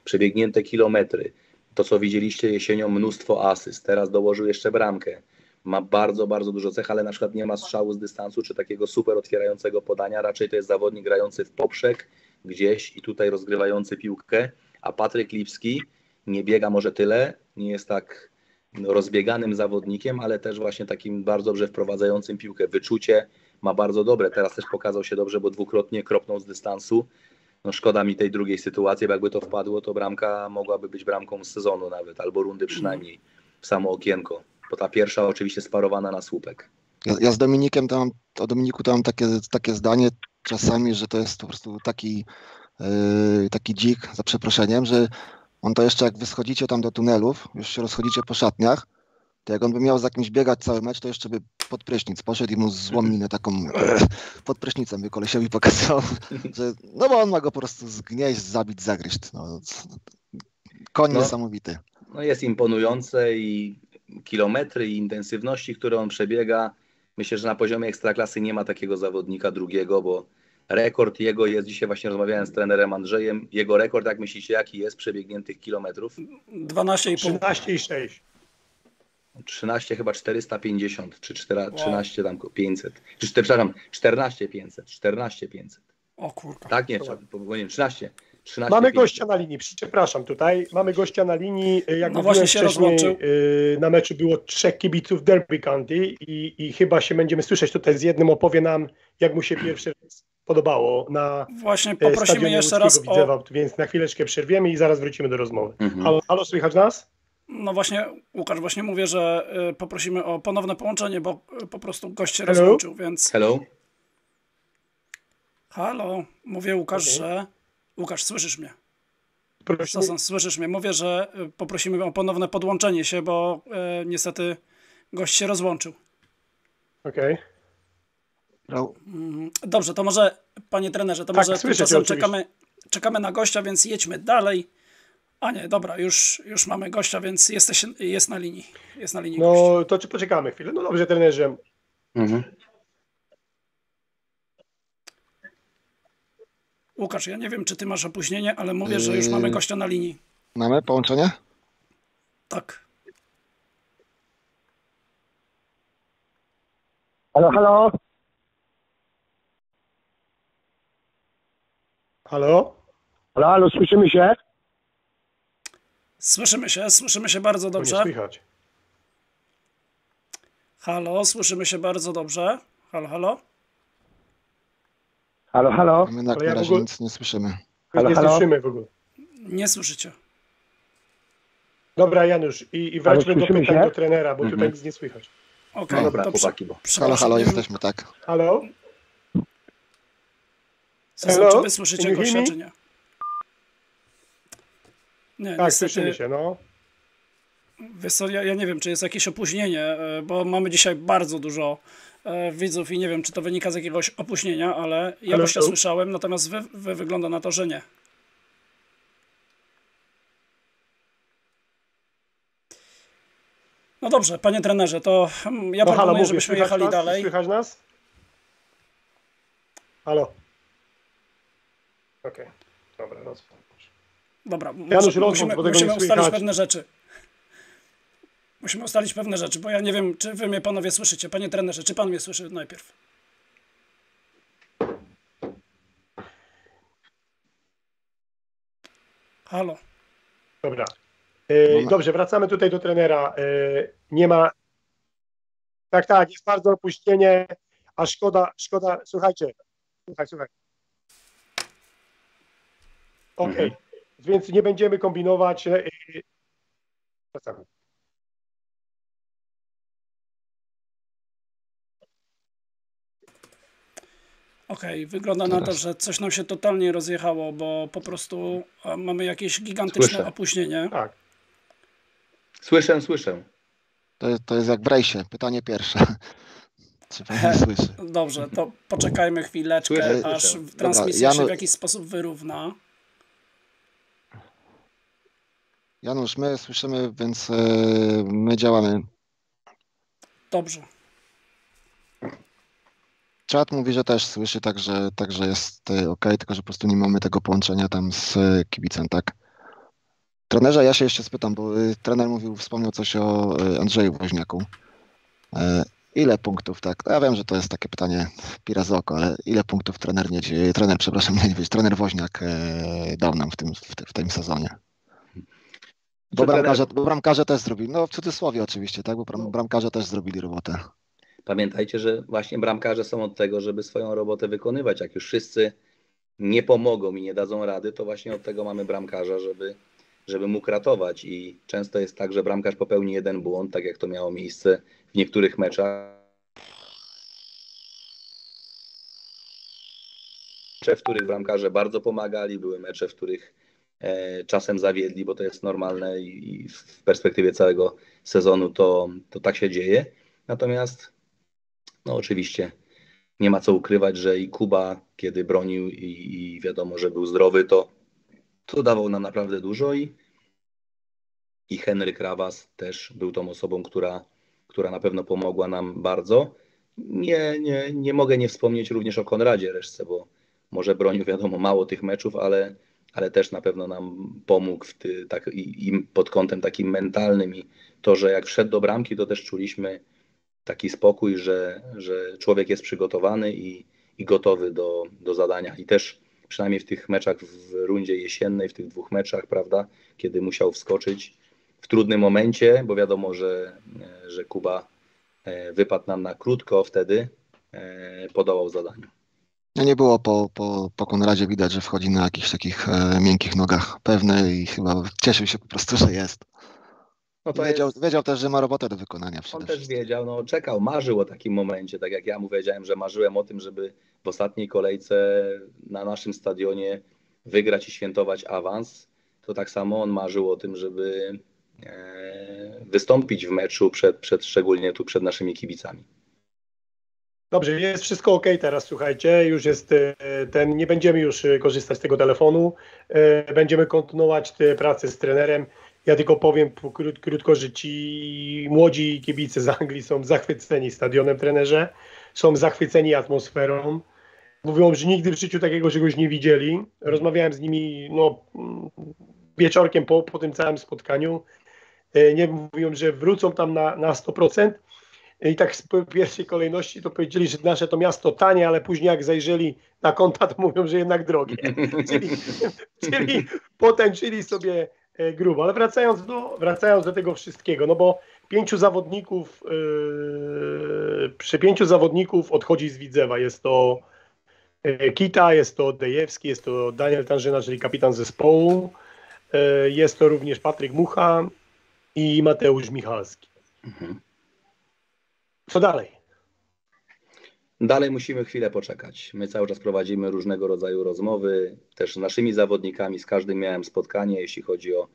przebiegnięte kilometry. To, co widzieliście jesienią, mnóstwo asyst. Teraz dołożył jeszcze bramkę. Ma bardzo, bardzo dużo cech, ale na przykład nie ma strzału z dystansu czy takiego super otwierającego podania. Raczej to jest zawodnik grający w poprzek gdzieś i tutaj rozgrywający piłkę. A Patryk Lipski nie biega może tyle, nie jest tak no, rozbieganym zawodnikiem, ale też właśnie takim bardzo dobrze wprowadzającym piłkę. Wyczucie ma bardzo dobre. Teraz też pokazał się dobrze, bo dwukrotnie kropnął z dystansu. No szkoda mi tej drugiej sytuacji, bo jakby to wpadło, to bramka mogłaby być bramką z sezonu nawet, albo rundy przynajmniej w samo okienko. Bo ta pierwsza oczywiście sparowana na słupek. Ja, ja z Dominikiem to mam, o Dominiku to mam takie, takie zdanie czasami, że to jest po prostu taki, yy, taki dzik, za przeproszeniem, że on to jeszcze jak wy schodzicie tam do tunelów, już się rozchodzicie po szatniach, to jak on by miał za kimś biegać cały mecz, to jeszcze by pod prysznic poszedł i mu złą minę taką pod prysznicem by kolesiowi pokazał, że no bo on ma go po prostu zgnieść, zabić, zagryźć. No, koń No. niesamowity. No jest imponujące i kilometry i intensywności, które on przebiega. Myślę, że na poziomie ekstraklasy nie ma takiego zawodnika drugiego, bo rekord jego jest, dzisiaj właśnie rozmawiałem z trenerem Andrzejem, jego rekord, jak myślicie, jaki jest przebiegniętych kilometrów? 12,5. 13 i 6. 13 chyba 450, czy 4, 13 tam 500, czy 4, przepraszam, 14 500, 14 500. O kurka. Tak, nie, trzeba- bo nie, 13, 13 Mamy 500. gościa na linii, przepraszam tutaj. Mamy gościa na linii. Jak No mówiłem właśnie się wcześniej, rozłączył. y, na meczu było trzech kibiców Derby County i, i chyba się będziemy słyszeć tutaj z jednym opowie nam, jak mu się pierwszy raz podobało na Właśnie e, poprosimy jeszcze raz o... Widzewa, więc na chwileczkę przerwiemy i zaraz wrócimy do rozmowy. Mhm. Halo, halo, słychać nas? No właśnie, Łukasz, właśnie mówię, że y, poprosimy o ponowne połączenie, bo y, po prostu gość się Hello? rozłączył, więc... Hello? Halo, mówię Łukasz, Okej. że... Łukasz, słyszysz mnie? Prosimy. Sosan, słyszysz mnie? Mówię, że y, poprosimy o ponowne podłączenie się, bo y, niestety gość się rozłączył. Okej. Grał- Dobrze, to może, panie trenerze, to Tak, może słyszę oczywiście. czekamy, czekamy na gościa, więc jedźmy dalej. A nie, dobra, już, już mamy gościa, więc jesteś, jest na linii. Jest na linii. No to czy poczekamy chwilę? No dobrze, trenerze. Mhm. Łukasz, ja nie wiem, czy ty masz opóźnienie, ale mówię, że już mamy Yy. gościa na linii. Mamy połączenie? Tak. Halo, halo? Halo? Halo, halo, słyszymy się? Słyszymy się, słyszymy się bardzo dobrze. słychać. Halo, słyszymy się bardzo dobrze. Halo, halo. Halo, halo? My na, Ale ja razie ogóle- nic nie słyszymy. Halo, nie halo? słyszymy w ogóle. Nie słyszycie. Dobra, Janusz, i, i wróćmy do pytań się? do trenera, bo tutaj Mhm. nic nie słychać. Okej, No dobra, to chłopaki, bo- Halo, halo, jesteśmy, tak. Halo? Zaznaczę, Hello? czy wy słyszycie me? czy nie? Nie, Tak, niestety, słyszymy się, no. Wiesz co, ja, ja nie wiem, czy jest jakieś opóźnienie, e, bo mamy dzisiaj bardzo dużo e, widzów i nie wiem, czy to wynika z jakiegoś opóźnienia, ale ja Halo? gościa słyszałem, natomiast wy, wy wygląda na to, że nie. No dobrze, panie trenerze, to mm, ja no proponuję, żebyśmy słychać jechali nas? dalej. Słychać nas? Halo? Okej, dobra, rozumiem. Dobra, Janusz, musimy, bo tego musimy nie ustalić słychać. pewne rzeczy. Musimy ustalić pewne rzeczy, bo ja nie wiem, czy wy mnie panowie słyszycie. Panie trenerze, czy pan mnie słyszy najpierw? Halo. Dobra. E, dobrze, wracamy tutaj do trenera. E, nie ma. Tak, tak, jest bardzo opóźnienie, a szkoda, szkoda. Słuchajcie, słuchaj, słuchaj. Okej, Mhm. Więc nie będziemy kombinować. E, wracamy. Okej, wygląda na to, że coś nam się totalnie rozjechało, bo po prostu e, mamy jakieś gigantyczne Słyszę. opóźnienie. Tak. Słyszę, słyszę. To, to jest jak w rejsie. Pytanie pierwsze. [LAUGHS] Czy pan słyszy? Dobrze, to poczekajmy chwileczkę, Słyszę, aż słyszę. transmisja się Janu- w jakiś sposób wyrówna. Janusz, my słyszymy, więc e, my działamy. Dobrze. Czat mówi, że też słyszy, także, także jest ok, tylko że po prostu nie mamy tego połączenia tam z e, kibicem, tak? Trenerze, ja się jeszcze spytam, bo trener mówił, wspomniał coś o Andrzeju Woźniaku. E, ile punktów, tak? No ja wiem, że to jest takie pytanie pira z oko, ale ile punktów trener Niedźwiedź, trener, przepraszam, [LAUGHS] Niedźwiedź, trener Woźniak e, dał nam w tym, w, te- w tym sezonie? Bo bramkarze, bo bramkarze też zrobili, no w cudzysłowie oczywiście, tak? Bo bram, bramkarze też zrobili robotę. Pamiętajcie, że właśnie bramkarze są od tego, żeby swoją robotę wykonywać. Jak już wszyscy nie pomogą i nie dadzą rady, to właśnie od tego mamy bramkarza, żeby, żeby mógł ratować. I często jest tak, że bramkarz popełni jeden błąd, tak jak to miało miejsce w niektórych meczach. Mecze, w których bramkarze bardzo pomagali, były mecze, w których czasem zawiedli, bo to jest normalne i, i w perspektywie całego sezonu to, to tak się dzieje. Natomiast no oczywiście nie ma co ukrywać, że i Kuba, kiedy bronił i, i wiadomo, że był zdrowy, to, to dawał nam naprawdę dużo i, i Henryk Rawas też był tą osobą, która, która na pewno pomogła nam bardzo. Nie, nie, nie mogę nie wspomnieć również o Konradzie Reszce, bo może bronił wiadomo mało tych meczów, ale, ale też na pewno nam pomógł w ty, tak, i, i pod kątem takim mentalnym i to, że jak wszedł do bramki, to też czuliśmy taki spokój, że, że człowiek jest przygotowany i, i gotowy do, do zadania. I też przynajmniej w tych meczach w rundzie jesiennej, w tych dwóch meczach, prawda, kiedy musiał wskoczyć w trudnym momencie, bo wiadomo, że, że Kuba e, wypadł nam na krótko wtedy, e, podołał zadaniu. No nie było po, po, po Konradzie widać, że wchodzi na jakichś takich e, miękkich nogach pewny i chyba cieszył się po prostu, że jest. No to wiedział, jest, wiedział też, że ma robotę do wykonania on też wszystkim. wiedział, no czekał, marzył o takim momencie, tak jak ja mu powiedziałem, że marzyłem o tym, żeby w ostatniej kolejce na naszym stadionie wygrać i świętować awans, to tak samo on marzył o tym, żeby e, wystąpić w meczu, przed, przed, szczególnie tu przed naszymi kibicami. Dobrze, jest wszystko ok teraz, słuchajcie, już jest e, ten, nie będziemy już e, korzystać z tego telefonu, e, będziemy kontynuować pracę z trenerem. Ja tylko powiem krót, krótko, że ci młodzi kibice z Anglii są zachwyceni stadionem trenerze, są zachwyceni atmosferą. Mówią, że nigdy w życiu takiego czegoś nie widzieli. Rozmawiałem z nimi no, wieczorkiem po, po tym całym spotkaniu. Nie mówią, że wrócą tam na, na 100%. I tak w pierwszej kolejności to powiedzieli, że nasze to miasto tanie, ale później jak zajrzeli na konta, to mówią, że jednak drogie. [LAUGHS] czyli, czyli potęczyli sobie e, grubo. Ale wracając do, wracając do tego wszystkiego, no bo pięciu zawodników, yy, przy pięciu zawodników odchodzi z Widzewa. Jest to e, Kita, jest to Dejewski, jest to Daniel Tanżyna, czyli kapitan zespołu, yy, jest to również Patryk Mucha i Mateusz Michalski. Mhm. Co dalej? Dalej musimy chwilę poczekać. My cały czas prowadzimy różnego rodzaju rozmowy, też z naszymi zawodnikami. Z każdym miałem spotkanie, jeśli chodzi o,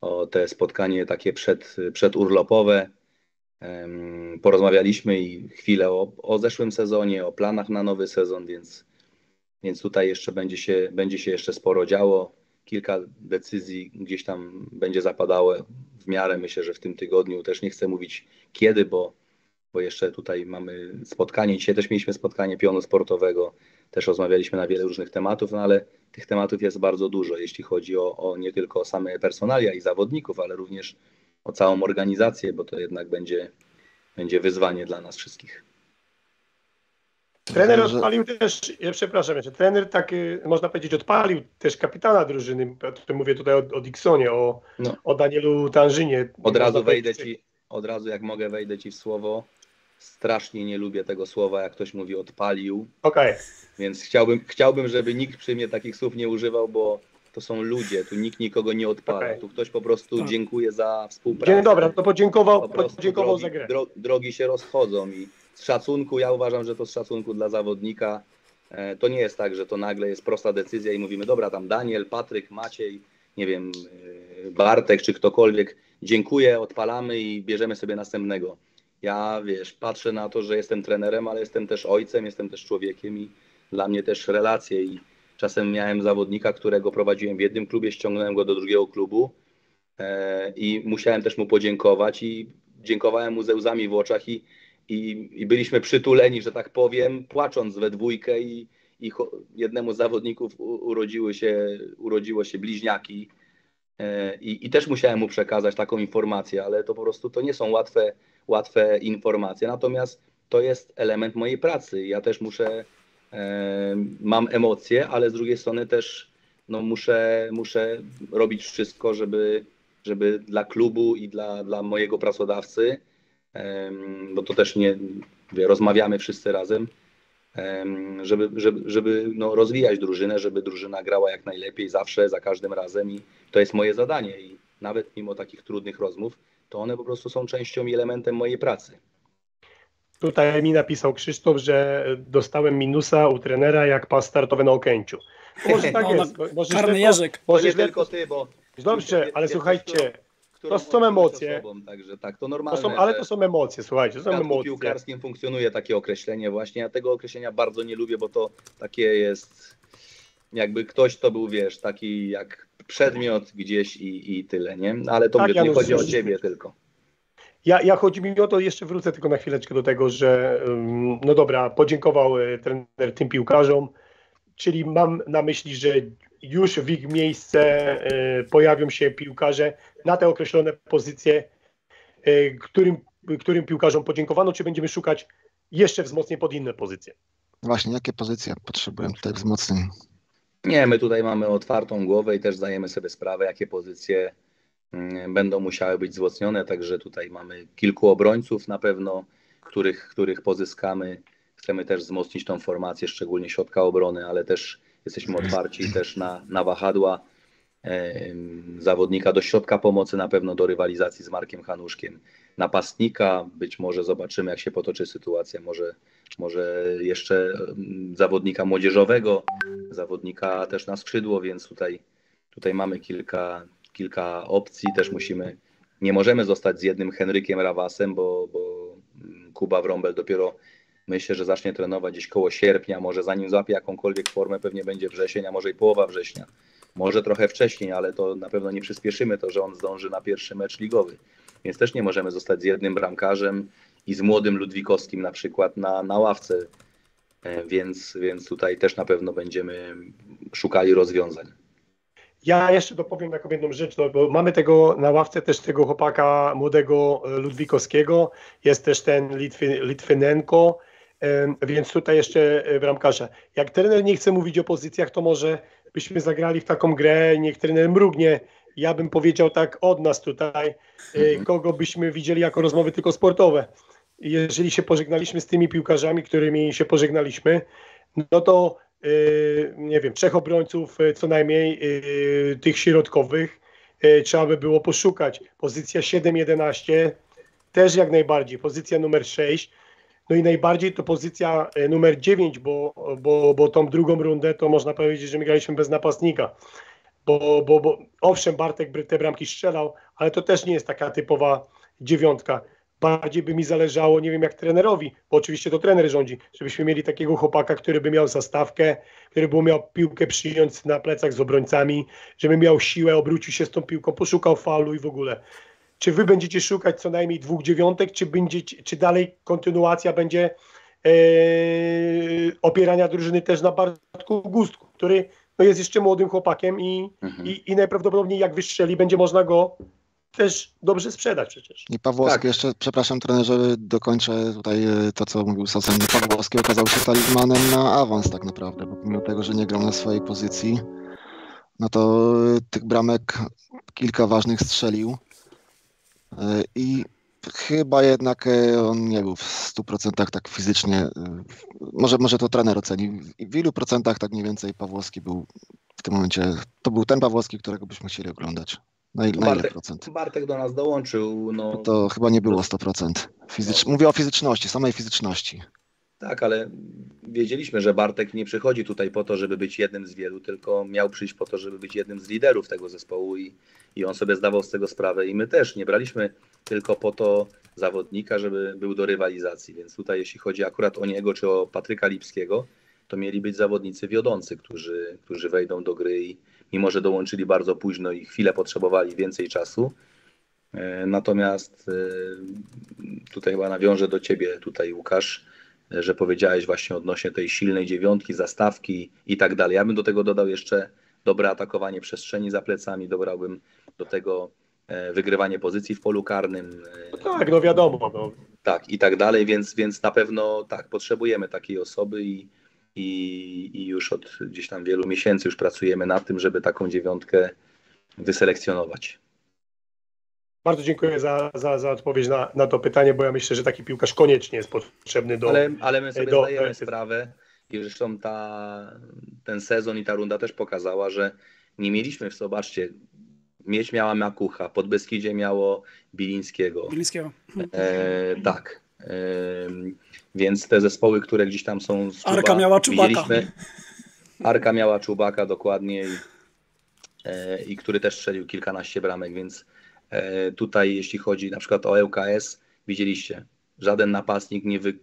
o te spotkanie takie przed, przedurlopowe. Porozmawialiśmy i chwilę o, o zeszłym sezonie, o planach na nowy sezon, więc, więc tutaj jeszcze będzie się, będzie się jeszcze sporo działo. Kilka decyzji gdzieś tam będzie zapadało w miarę. Myślę, że w tym tygodniu też nie chcę mówić kiedy, bo bo jeszcze tutaj mamy spotkanie. Dzisiaj też mieliśmy spotkanie pionu sportowego, też rozmawialiśmy na wiele różnych tematów, no ale tych tematów jest bardzo dużo, jeśli chodzi o, o nie tylko same personalia i zawodników, ale również o całą organizację, bo to jednak będzie, będzie wyzwanie dla nas wszystkich. Trener odpalił też, ja przepraszam, jeszcze, trener tak można powiedzieć odpalił też kapitana drużyny, mówię tutaj o, o Dixonie, o, no. o Danielu Tanżynie. Od razu wejdę ci, od razu jak mogę wejdę ci w słowo, Strasznie nie lubię tego słowa, jak ktoś mówi odpalił. Okej. Okay. Więc chciałbym, chciałbym, żeby nikt przy mnie takich słów nie używał, bo to są ludzie, tu nikt nikogo nie odpala. Okay. Tu ktoś po prostu tak. dziękuje za współpracę. Dzień dobry, to podziękował, po podziękował drogi, za grę. Dro, drogi się rozchodzą i z szacunku, ja uważam, że to z szacunku dla zawodnika. E, to nie jest tak, że to nagle jest prosta decyzja i mówimy, dobra, tam Daniel, Patryk, Maciej, nie wiem, e, Bartek czy ktokolwiek, dziękuję, odpalamy i bierzemy sobie następnego ja wiesz, patrzę na to, że jestem trenerem, ale jestem też ojcem, jestem też człowiekiem i dla mnie też relacje. I czasem miałem zawodnika, którego prowadziłem w jednym klubie, ściągnąłem go do drugiego klubu e, i musiałem też mu podziękować. I dziękowałem mu ze łzami w oczach i, i, i byliśmy przytuleni, że tak powiem, płacząc we dwójkę i, i jednemu z zawodników urodziły się, urodziło się bliźniaki. E, i, i też musiałem mu przekazać taką informację, ale to po prostu to nie są łatwe łatwe informacje. Natomiast to jest element mojej pracy. Ja też muszę, e, mam emocje, ale z drugiej strony też no, muszę, muszę robić wszystko, żeby, żeby dla klubu i dla, dla mojego pracodawcy, bo to też nie wie, rozmawiamy wszyscy razem, żeby, żeby, żeby no, rozwijać drużynę, żeby drużyna grała jak najlepiej zawsze, za każdym razem i to jest moje zadanie. I nawet mimo takich trudnych rozmów, to one po prostu są częścią i elementem mojej pracy. Tutaj mi napisał Krzysztof, że dostałem minusa u trenera jak pas startowy na Okęciu. [LAUGHS] Może tak no, jest. Może karny Jerzyk. Może nie tylko ty, bo... Dobrze, ale słuchajcie, to są emocje. Sobą, także tak, to normalne. To są, ale to są emocje, słuchajcie, to są emocje. W piłkarskim funkcjonuje takie określenie właśnie. Ja tego określenia bardzo nie lubię, bo to takie jest jakby ktoś to był, wiesz, taki jak przedmiot gdzieś i, i tyle, nie? Ale to tak, mówię, nie chodzi o ciebie tylko. Ja, ja chodzi mi o to, jeszcze wrócę tylko na chwileczkę do tego, że no dobra, podziękował e, trener tym piłkarzom, czyli mam na myśli, że już w ich miejsce e, pojawią się piłkarze na te określone pozycje, e, którym, którym piłkarzom podziękowano, czy będziemy szukać jeszcze wzmocnień pod inne pozycje? Właśnie, jakie pozycje potrzebują tutaj wzmocnień? Nie, my tutaj mamy otwartą głowę i też zdajemy sobie sprawę, jakie pozycje mm, będą musiały być wzmocnione, także tutaj mamy kilku obrońców na pewno, których, których pozyskamy. Chcemy też wzmocnić tą formację, szczególnie środka obrony, ale też jesteśmy otwarci też na, na wahadła zawodnika do środka pomocy, na pewno do rywalizacji z Markiem Hanuszkiem. Napastnika, być może zobaczymy, jak się potoczy sytuacja, może, może jeszcze zawodnika młodzieżowego, zawodnika też na skrzydło, więc tutaj, tutaj mamy kilka, kilka opcji. Też musimy nie możemy zostać z jednym Henrykiem Rawasem, bo, bo Kuba Wrąbel dopiero myślę, że zacznie trenować gdzieś koło sierpnia, może zanim złapie jakąkolwiek formę, pewnie będzie wrzesień, a może i połowa września. Może trochę wcześniej, ale to na pewno nie przyspieszymy to, że on zdąży na pierwszy mecz ligowy. Więc też nie możemy zostać z jednym bramkarzem i z młodym Ludwikowskim na przykład na, na ławce. E, Więc, więc tutaj też na pewno będziemy szukali rozwiązań. Ja jeszcze dopowiem taką jedną rzecz, no, bo mamy tego na ławce też tego chłopaka młodego e, Ludwikowskiego, jest też ten Litwy, Litwinenko, em, więc tutaj jeszcze e, bramkarza. Jak trener nie chce mówić o pozycjach, to może byśmy zagrali w taką grę, niech trener mrugnie. Ja bym powiedział tak od nas tutaj, e, kogo byśmy widzieli jako rozmowy tylko sportowe. Jeżeli się pożegnaliśmy z tymi piłkarzami, którymi się pożegnaliśmy, no to yy, nie wiem, trzech obrońców yy, co najmniej tych środkowych trzeba by było poszukać. Pozycja 7-11 też jak najbardziej. Pozycja numer 6. No i najbardziej to pozycja numer 9, bo, bo, bo tą drugą rundę to można powiedzieć, że my graliśmy bez napastnika. Bo, bo, bo owszem, Bartek te bramki strzelał, ale to też nie jest taka typowa dziewiątka. Bardziej by mi zależało, nie wiem jak trenerowi, bo oczywiście to trener rządzi, żebyśmy mieli takiego chłopaka, który by miał zastawkę, który by miał piłkę przyjąć na plecach z obrońcami, żeby miał siłę, obrócił się z tą piłką, poszukał faulu i w ogóle. Czy wy będziecie szukać co najmniej dwóch dziewiątek, czy, będziecie, czy dalej kontynuacja będzie e, opierania drużyny też na Bartku Gustku, który no, jest jeszcze młodym chłopakiem i, i, i najprawdopodobniej jak wystrzeli, będzie można go też dobrze sprzedać przecież. I Pawłowski Tak. jeszcze, przepraszam trenerze, dokończę tutaj e, to, co mówił Sosen. Pawłowski okazał się talizmanem na awans tak naprawdę, bo pomimo tego, że nie grał na swojej pozycji, no to e, tych bramek kilka ważnych strzelił E, i chyba jednak e, on nie był w 100% tak fizycznie, e, może, może to trener oceni, w ilu procentach tak mniej więcej Pawłowski był w tym momencie, to był ten Pawłowski, którego byśmy chcieli oglądać. Na, il, na ile Bartek, procent? Bartek do nas dołączył. No, To chyba nie było 100%. Fizycz... Mówię o fizyczności, samej fizyczności. Tak, ale wiedzieliśmy, że Bartek nie przychodzi tutaj po to, żeby być jednym z wielu, tylko miał przyjść po to, żeby być jednym z liderów tego zespołu i, i on sobie zdawał z tego sprawę i my też nie braliśmy tylko po to zawodnika, żeby był do rywalizacji, więc tutaj jeśli chodzi akurat o niego czy o Patryka Lipskiego, to mieli być zawodnicy wiodący, którzy, którzy wejdą do gry i mimo, że dołączyli bardzo późno i chwilę potrzebowali więcej czasu, e, Natomiast e, tutaj chyba nawiążę do ciebie tutaj Łukasz, e, że powiedziałeś właśnie odnośnie tej silnej dziewiątki, zastawki i tak dalej. Ja bym do tego dodał jeszcze dobre atakowanie przestrzeni za plecami, dobrałbym do tego wygrywanie pozycji w polu karnym, e, Tak, no wiadomo. No. tak i tak dalej, więc, więc na pewno tak, potrzebujemy takiej osoby i, i, i już od gdzieś tam wielu miesięcy już pracujemy nad tym, żeby taką dziewiątkę wyselekcjonować. Bardzo dziękuję za, za, za odpowiedź na, na to pytanie, bo ja myślę, że taki piłkarz koniecznie jest potrzebny do. Ale, ale my sobie do- zdajemy sprawę i zresztą ta, ten sezon i ta runda też pokazała, że nie mieliśmy, zobaczcie, Mieć miała Makucha, pod Beskidzie miało Bilińskiego. Bilińskiego. E, tak. E, więc te zespoły, które gdzieś tam są z Arka miała Czubaka. widzieliśmy. Arka miała Czubaka dokładnie i, e, i który też strzelił kilkanaście bramek, więc e, tutaj jeśli chodzi na przykład o ŁKS, widzieliście, żaden napastnik nie, wy,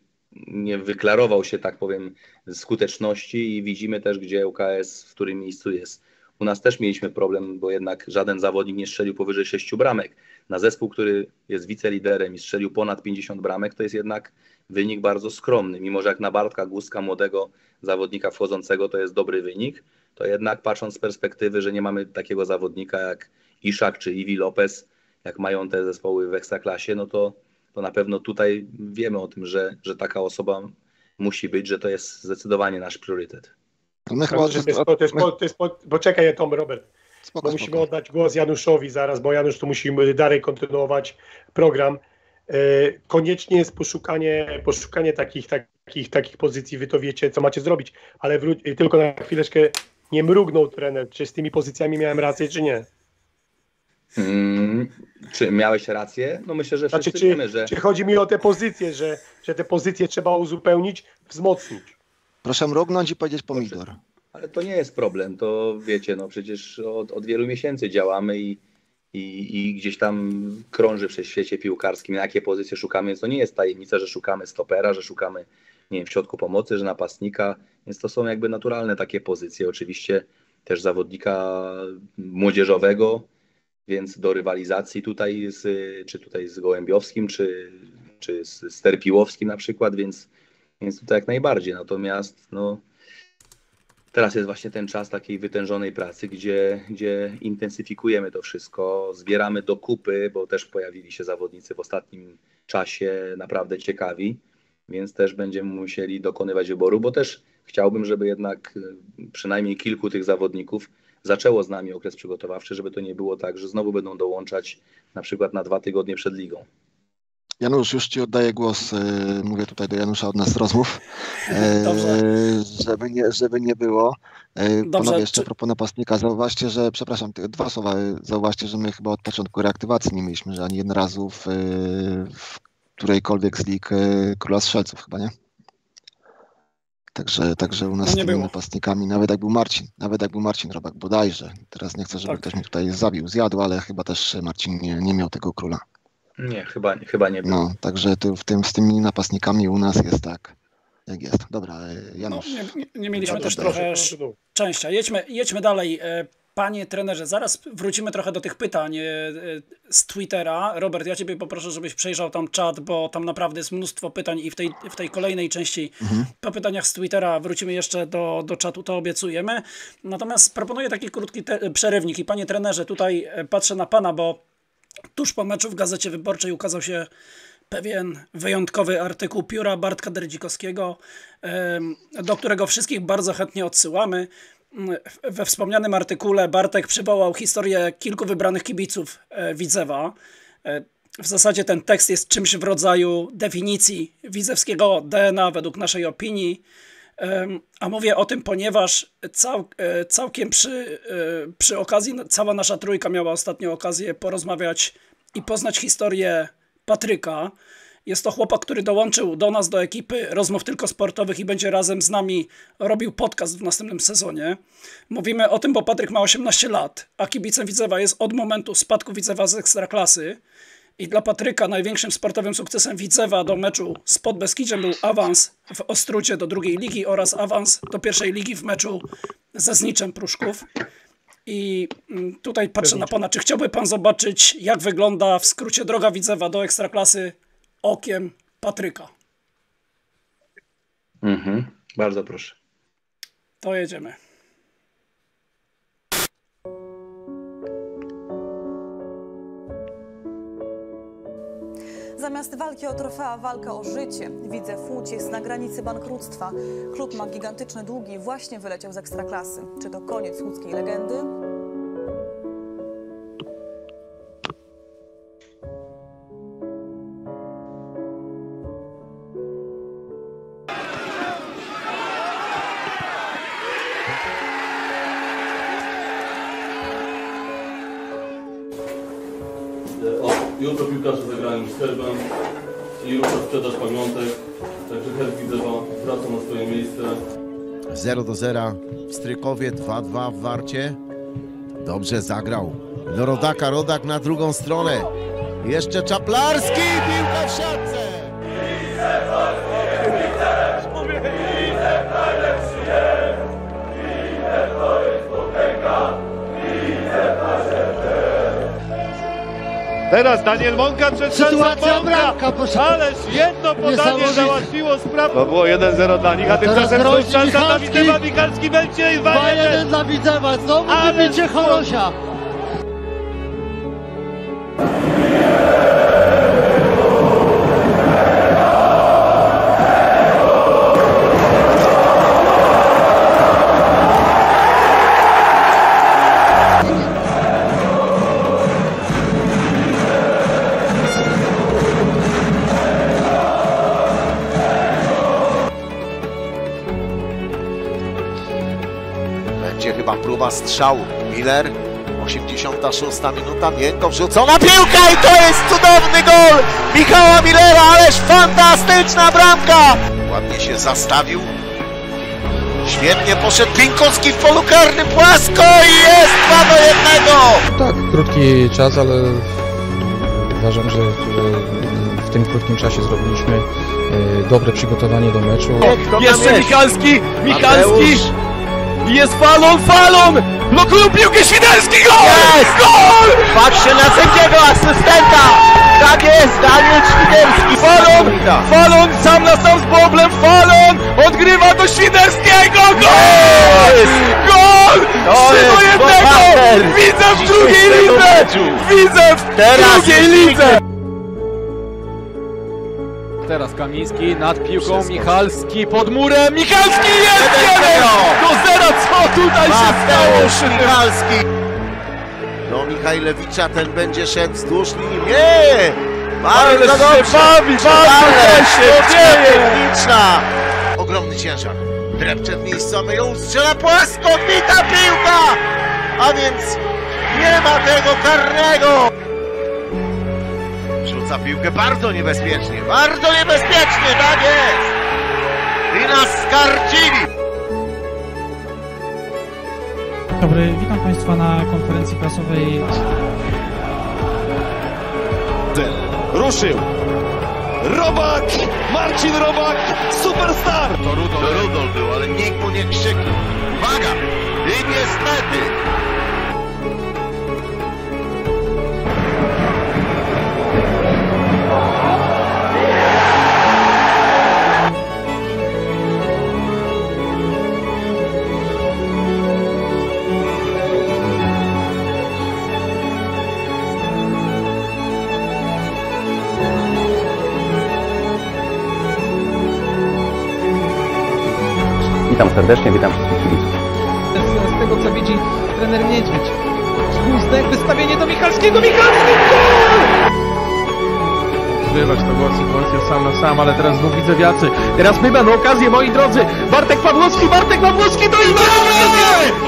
nie wyklarował się, tak powiem, skuteczności i widzimy też, gdzie ŁKS, w którym miejscu jest. U nas też mieliśmy problem, bo jednak żaden zawodnik nie strzelił powyżej 6 bramek. Na zespół, który jest wiceliderem i strzelił ponad 50 bramek, to jest jednak wynik bardzo skromny. Mimo, że jak na Bartka Guska, młodego zawodnika wchodzącego, to jest dobry wynik, to jednak patrząc z perspektywy, że nie mamy takiego zawodnika jak Iszak czy Iwi Lopez, jak mają te zespoły w Ekstraklasie, no to, to na pewno tutaj wiemy o tym, że, że taka osoba musi być, że to jest zdecydowanie nasz priorytet. My chyba, Także to jest, po- to jest, po- to jest, po- Poczekaj, Tom, Robert. spoko, Bo musimy spoko. oddać głos Januszowi zaraz, bo Janusz tu musi dalej kontynuować program. E, Koniecznie jest poszukanie, poszukanie takich, takich, takich pozycji, wy to wiecie, co macie zrobić, ale wró- tylko na chwileczkę nie mrugnął trener, czy z tymi pozycjami miałem rację, czy nie. Hmm, czy miałeś rację? No myślę, że wszyscy Znaczy, czy, wiemy, że czy chodzi mi o te pozycje, że, że te pozycje trzeba uzupełnić, wzmocnić. Proszę mrugnąć i powiedzieć pomidor. Ale to nie jest problem, to wiecie, no przecież od, od wielu miesięcy działamy i, i, i gdzieś tam krąży przez świecie piłkarskim, jakie pozycje szukamy. Więc to nie jest tajemnica, że szukamy stopera, że szukamy nie wiem, w środku pomocy, że napastnika, więc to są jakby naturalne takie pozycje. Oczywiście też zawodnika młodzieżowego, więc do rywalizacji tutaj z, czy tutaj z Gołębiowskim, czy, czy z Sterpiłowskim na przykład, więc, więc tutaj jak najbardziej. Natomiast no, teraz jest właśnie ten czas takiej wytężonej pracy, gdzie, gdzie intensyfikujemy to wszystko, zbieramy do kupy, bo też pojawili się zawodnicy w ostatnim czasie naprawdę ciekawi, więc też będziemy musieli dokonywać wyboru, bo też chciałbym, żeby jednak y, przynajmniej kilku tych zawodników zaczęło z nami okres przygotowawczy, żeby to nie było tak, że znowu będą dołączać na przykład na dwa tygodnie przed ligą. Janusz, już Ci oddaję głos. e, Mówię tutaj do Janusza od nas rozmów. E, Dobrze. Żeby nie, żeby nie było. E, Dobrze, Panowie, jeszcze czy- propos napastnika, zauważcie, że, przepraszam, dwa słowa. Zauważcie, że my chyba od początku reaktywacji nie mieliśmy, że ani jeden razu w, w którejkolwiek z lig Króla Strzelców chyba, nie? Także, także u nas No z tymi było. napastnikami, nawet jak był Marcin, nawet jak był Marcin Robak bodajże. Teraz nie chcę, żeby Tak. ktoś mnie tutaj zabił, zjadł, ale chyba też Marcin nie, nie miał tego króla. Nie, chyba, chyba nie było. No, także tu, w tym, z tymi napastnikami u nas jest tak, jak jest. Dobra, e, No, Janusz. nie, nie, nie mieliśmy też trochę szczęścia. Jedźmy, jedźmy dalej. E, Panie trenerze, zaraz wrócimy trochę do tych pytań e, z Twittera. Robert, ja Ciebie poproszę, żebyś przejrzał tam czat, bo tam naprawdę jest mnóstwo pytań i w tej, w tej kolejnej części po pytaniach z Twittera wrócimy jeszcze do, do czatu, to obiecujemy. Natomiast proponuję taki krótki te, przerywnik i Panie trenerze, tutaj patrzę na Pana, bo tuż po meczu w Gazecie Wyborczej ukazał się pewien wyjątkowy artykuł pióra Bartka Derdzikowskiego, do którego wszystkich bardzo chętnie odsyłamy. Mm, We wspomnianym artykule Bartek przywołał historię kilku wybranych kibiców e, Widzewa. E, W zasadzie ten tekst jest czymś w rodzaju definicji widzewskiego DNA według naszej opinii. A mówię o tym, ponieważ cał, e, całkiem przy, e, przy okazji, cała nasza trójka miała ostatnio okazję porozmawiać i poznać historię Patryka. Jest to chłopak, który dołączył do nas, do ekipy rozmów tylko sportowych i będzie razem z nami robił podcast w następnym sezonie. Mówimy o tym, bo Patryk ma 18 lat, a kibicem Widzewa jest od momentu spadku Widzewa z Ekstraklasy. I dla Patryka największym sportowym sukcesem Widzewa do meczu z Podbeskidziem był awans w Ostrucie do drugiej ligi oraz awans do pierwszej ligi w meczu ze Zniczem Pruszków. I mm, tutaj patrzę na Pana, czy chciałby Pan zobaczyć, jak wygląda w skrócie droga Widzewa do Ekstraklasy okiem Patryka? Mhm, bardzo proszę. To jedziemy. Zamiast walki o trofea, walka o życie. Widzę Łódź jest na granicy bankructwa. Klub ma gigantyczne długi, właśnie wyleciał z ekstraklasy. Czy to koniec łódzkiej legendy? Jutro piłkarze zagrają herbem i rusza sprzedaż pamiątek. Także herb Widzewa wraca na swoje miejsce. 0 do 0 w Strykowie, 2-2 w Warcie. Dobrze zagrał. Do Rodaka, Rodak na drugą stronę. Jeszcze Czaplarski, piłka w siatce. Teraz Daniel Mąka przed Sytuacja bramka, proszę. Ależ jedno podanie załatwiło sprawę. To było 1-0 dla nich, a tymczasem grozi szansa dla. Widzewa. Michalski będzie i 2-1. 2-1 dla Widzewa, znowu wybicie? Chorosia. Próba strzału. Miller, 86 minuta, miękko wrzucona piłka i to jest cudowny gol Michała Millera, ależ fantastyczna bramka! Ładnie się zastawił. Świetnie poszedł Pinkowski w polu karnym płasko i jest 2 do 1. Tak, krótki czas, ale uważam, że w tym krótkim czasie zrobiliśmy e, dobre przygotowanie do meczu. Jeszcze Michalski, Michalski! Jest falon, falon! Blokują piłkę Świderski, gol! Jest! Gol! Patrzcie na sędziego asystenta! Tak jest, Daniel Świderski! Falon, falon, sam na sam z boblem, falon! Odgrywa do Świderskiego, gol! Gol! To 3 do jest 1! bohater Widzę w drugiej lidze! Widzę w drugiej jest lidze! Kamiński nad piłką, Michalski pod murem, Michalski jest jeden do zera, co tutaj się stało? Mateusz Michalski! Do Michajlewicza ten będzie szedł wzdłuż linii. Nie! Bardzo dobrze! bawi, bardzo się techniczna! Ogromny ciężar. Drepcze w miejscu, a Myją strzela płasko, bita piłka! A więc nie ma tego karnego! Rzuca piłkę bardzo niebezpiecznie, bardzo niebezpiecznie, tak jest! I nas skarcili! Dobry, witam Państwa na konferencji prasowej. Ruszył! Robak! Marcin Robak! Superstar! To Rudol, to Rudol był, ale nikt mu nie krzyknął. Uwaga! I niestety... Witam serdecznie, witam wszystkich kibiców. Z, tego co widzi trener Niedźwiedź. Guznek, wystawienie do Michalskiego, Michalski! Gol! Zbywać to była sytuacja sam na sam, ale teraz znów widzę wiacy. Teraz my mamy okazję, moi drodzy. Bartek Pawłowski, Bartek Pawłowski, to jest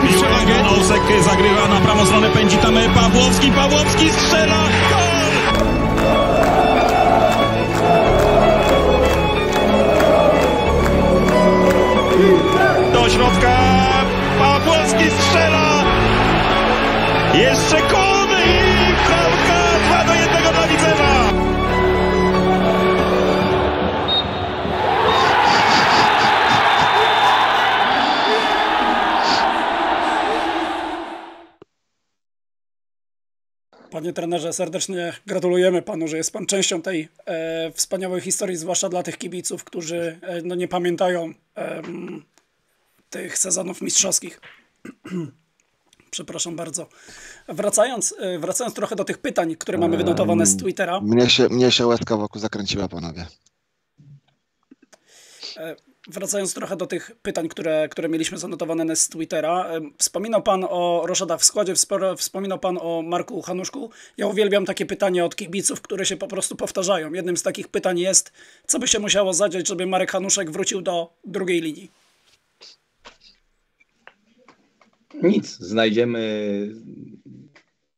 Piłkę Nosek zagrywa na prawą stronę, pędzi tam Pawłowski, Pawłowski strzela, Do środka, Pawłowski strzela! Jeszcze Kony i bramka 2 do 1 dla Widzewa! Panie trenerze, serdecznie gratulujemy panu, że jest pan częścią tej e, wspaniałej historii, zwłaszcza dla tych kibiców, którzy e, no, nie pamiętają em, tych sezonów mistrzowskich. [CLEARS THROAT] Przepraszam bardzo. Wracając, e, wracając trochę do tych pytań, które mamy wynotowane z Twittera. Mnie się, mnie się łezka wokół zakręciła, panowie. E, Wracając trochę do tych pytań, które, które mieliśmy zanotowane z Twittera. e, Wspominał Pan o Roszada w składzie, wspominał Pan o Marku Hanuszku. Ja uwielbiam takie pytania od kibiców, które się po prostu powtarzają. Jednym z takich pytań jest, co by się musiało zadziać, żeby Marek Hanuszek wrócił do drugiej linii? Nic. Znajdziemy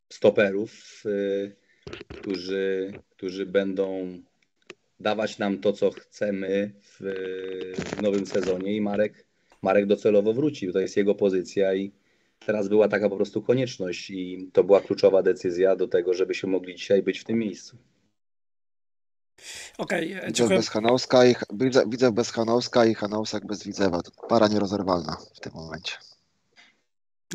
stoperów, y, którzy, którzy będą dawać nam to, co chcemy w, w nowym sezonie i Marek, Marek docelowo wrócił. To jest jego pozycja i teraz była taka po prostu konieczność i to była kluczowa decyzja do tego, żebyśmy mogli dzisiaj być w tym miejscu. Okej, e, Widzę dziękuję. bez Hanauska i, widzę, widzę bez Hanauska i Hanausek bez Widzewa. To para nierozerwalna w tym momencie.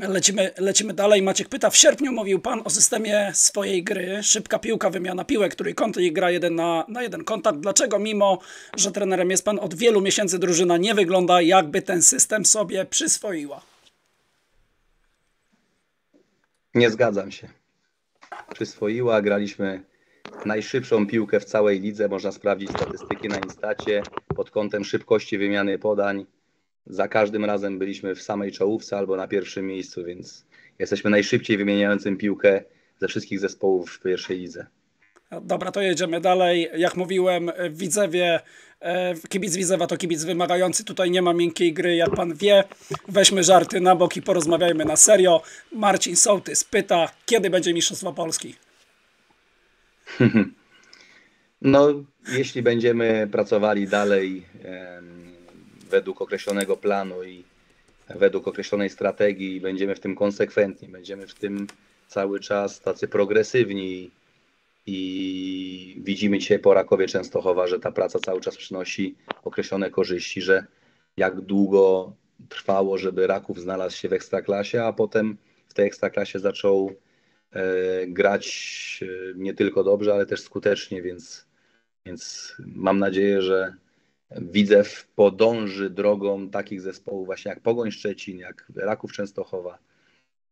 Lecimy, lecimy dalej. Maciek pyta, w sierpniu mówił Pan o systemie swojej gry, szybka piłka, wymiana piłek, który konty i gra jeden na, na jeden kontakt. Dlaczego mimo, że trenerem jest Pan od wielu miesięcy drużyna nie wygląda jakby ten system sobie przyswoiła? Nie zgadzam się. Przyswoiła, graliśmy najszybszą piłkę w całej lidze. Można sprawdzić statystyki na Instacie pod kątem szybkości wymiany podań. Za każdym razem byliśmy w samej czołówce albo na pierwszym miejscu, więc jesteśmy najszybciej wymieniającym piłkę ze wszystkich zespołów w pierwszej lidze. Dobra, to jedziemy dalej. Jak mówiłem, w Widzewie, e, kibic Widzewa to kibic wymagający. Tutaj nie ma miękkiej gry, jak pan wie. Weźmy żarty na bok i porozmawiajmy na serio. Marcin Sołtys pyta, kiedy będzie Mistrzostwo Polski? [LAUGHS] No, jeśli będziemy pracowali dalej według określonego planu i według określonej strategii będziemy w tym konsekwentni, będziemy w tym cały czas tacy progresywni i widzimy dzisiaj po Rakowie Częstochowa, że ta praca cały czas przynosi określone korzyści, że jak długo trwało, żeby Raków znalazł się w Ekstraklasie, a potem w tej Ekstraklasie zaczął e, grać e, nie tylko dobrze, ale też skutecznie, więc, więc mam nadzieję, że Widzew podąży drogą takich zespołów właśnie jak Pogoń Szczecin, jak Raków Częstochowa,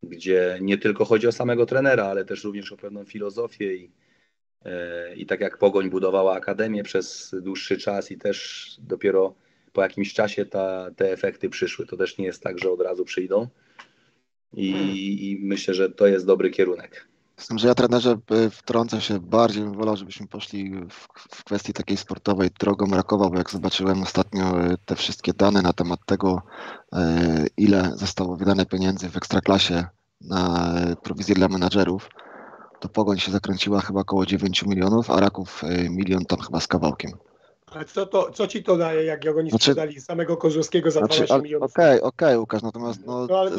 gdzie nie tylko chodzi o samego trenera, ale też również o pewną filozofię i, e, i tak jak Pogoń budowała akademię przez dłuższy czas i też dopiero po jakimś czasie ta, te efekty przyszły. To też nie jest tak, że od razu przyjdą i, i myślę, że to jest dobry kierunek. Z tym, że ja trenerze y, wtrącę się bardziej, bym wolał, żebyśmy poszli w, w kwestii takiej sportowej drogą Rakowa, bo jak zobaczyłem ostatnio y, te wszystkie dane na temat tego, y, ile zostało wydane pieniędzy w Ekstraklasie na prowizję dla menadżerów, to Pogoń się zakręciła chyba około 9 milionów, a Raków milion tam chyba z kawałkiem. Ale co, to, co ci to daje, jak oni Znaczy- sprzedali samego Kozłowskiego za Znaczy, 12 ale- milionów? Okej, okej, Łukasz, natomiast no, No ale to,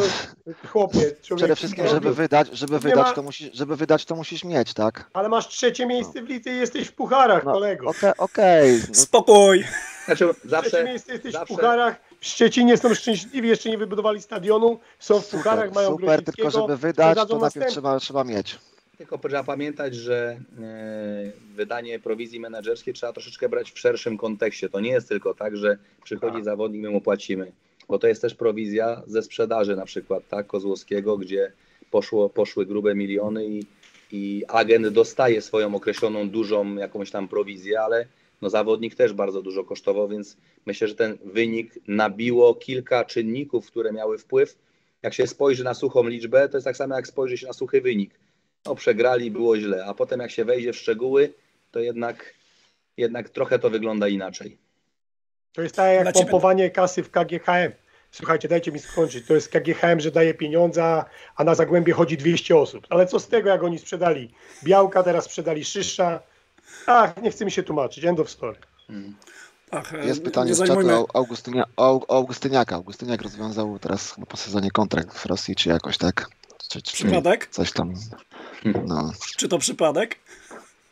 chłopie, człowiek... przede wszystkim, no, żeby wydać, żeby wydać, ma- to musisz, żeby wydać, to musisz mieć, tak? Ale masz trzecie miejsce w lidze i jesteś w pucharach, kolego. Okej, okej. no, Spokój. Znaczy, Trzecie zawsze, miejsce jesteś zawsze- w pucharach. W Szczecinie są szczęśliwi, jeszcze nie wybudowali stadionu, są w pucharach, mają super, tylko żeby wydać, to najpierw trzeba, trzeba mieć. Tylko trzeba pamiętać, że e, wydanie prowizji menedżerskiej trzeba troszeczkę brać w szerszym kontekście. To nie jest tylko tak, że przychodzi zawodnik, my mu płacimy, bo to jest też prowizja ze sprzedaży na przykład, tak, Kozłowskiego, gdzie poszło, poszły grube miliony i, i agent dostaje swoją określoną dużą jakąś tam prowizję, ale no zawodnik też bardzo dużo kosztował, więc myślę, że ten wynik nabiło kilka czynników, które miały wpływ. Jak się spojrzy na suchą liczbę, to jest tak samo jak spojrzy się na suchy wynik no przegrali, było źle, a potem jak się wejdzie w szczegóły, to jednak, jednak trochę to wygląda inaczej. To jest tak jak Dla ciebie- pompowanie kasy w KGHM. Słuchajcie, dajcie mi skończyć. To jest KGHM, że daje pieniądze, a na Zagłębie chodzi 200 osób. Ale co z tego, jak oni sprzedali Białka, teraz sprzedali Szysza. Ach, nie chce mi się tłumaczyć. End of story. Ach, e, Jest pytanie nie z czatu zajmujmy- o Augustynia, o, o Augustyniaka. Augustyniak rozwiązał teraz chyba po sezonie kontrakt w Rosji, czy jakoś tak? Czy, czy Przypadek? Coś tam. No. Czy to przypadek?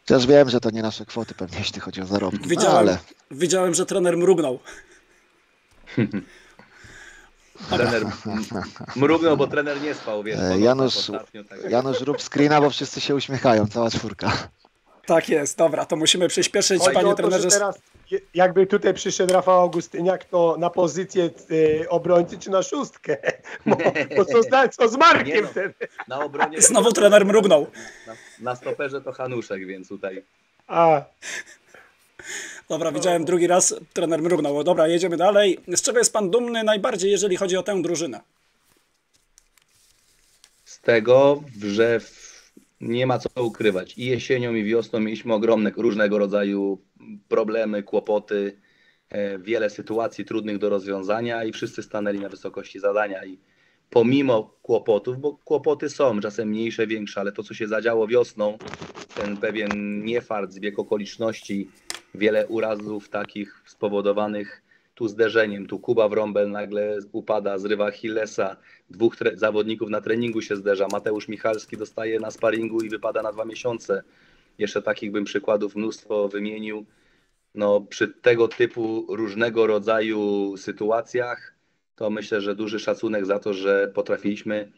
Też wiem, że to nie nasze kwoty pewnie, jeśli chodzi o zarobki, Widziałem, ale widziałem, że trener mrugnął. [LAUGHS] Trener mrugnął, bo trener nie spał, wiesz. e, Janusz, ostatnio, tak. Janusz rób screena, bo wszyscy się uśmiechają, cała czwórka. Tak jest, dobra, to musimy przyspieszyć, Chodzi panie o to, że trenerze. teraz, jakby tutaj przyszedł Rafał Augustyniak, to na pozycję y, obrońcy czy na szóstkę? Bo, [LAUGHS] bo co, z, co z Markiem no, wtedy? Na obronie [LAUGHS] Znowu trener mrugnął. Na, na stoperze to Hanuszek, więc tutaj A, Dobra, widziałem drugi raz, trener mrugnął. Dobra, jedziemy dalej. Z czego jest pan dumny najbardziej, jeżeli chodzi o tę drużynę? z tego, że w, nie ma co ukrywać. I jesienią, i wiosną mieliśmy ogromne różnego rodzaju problemy, kłopoty, e, wiele sytuacji trudnych do rozwiązania i wszyscy stanęli na wysokości zadania. I pomimo kłopotów, bo kłopoty są czasem mniejsze, większe, ale to, co się zadziało wiosną, ten pewien niefart, zbieg okoliczności, wiele urazów takich spowodowanych tu zderzeniem, tu Kuba Wrąbel nagle upada, zrywa Achillesa, dwóch zawodników na treningu się zderza, Mateusz Michalski dostaje na sparingu i wypada na dwa miesiące. Jeszcze takich bym przykładów mnóstwo wymienił. No, przy tego typu różnego rodzaju sytuacjach, to myślę, że duży szacunek za to, że potrafiliśmy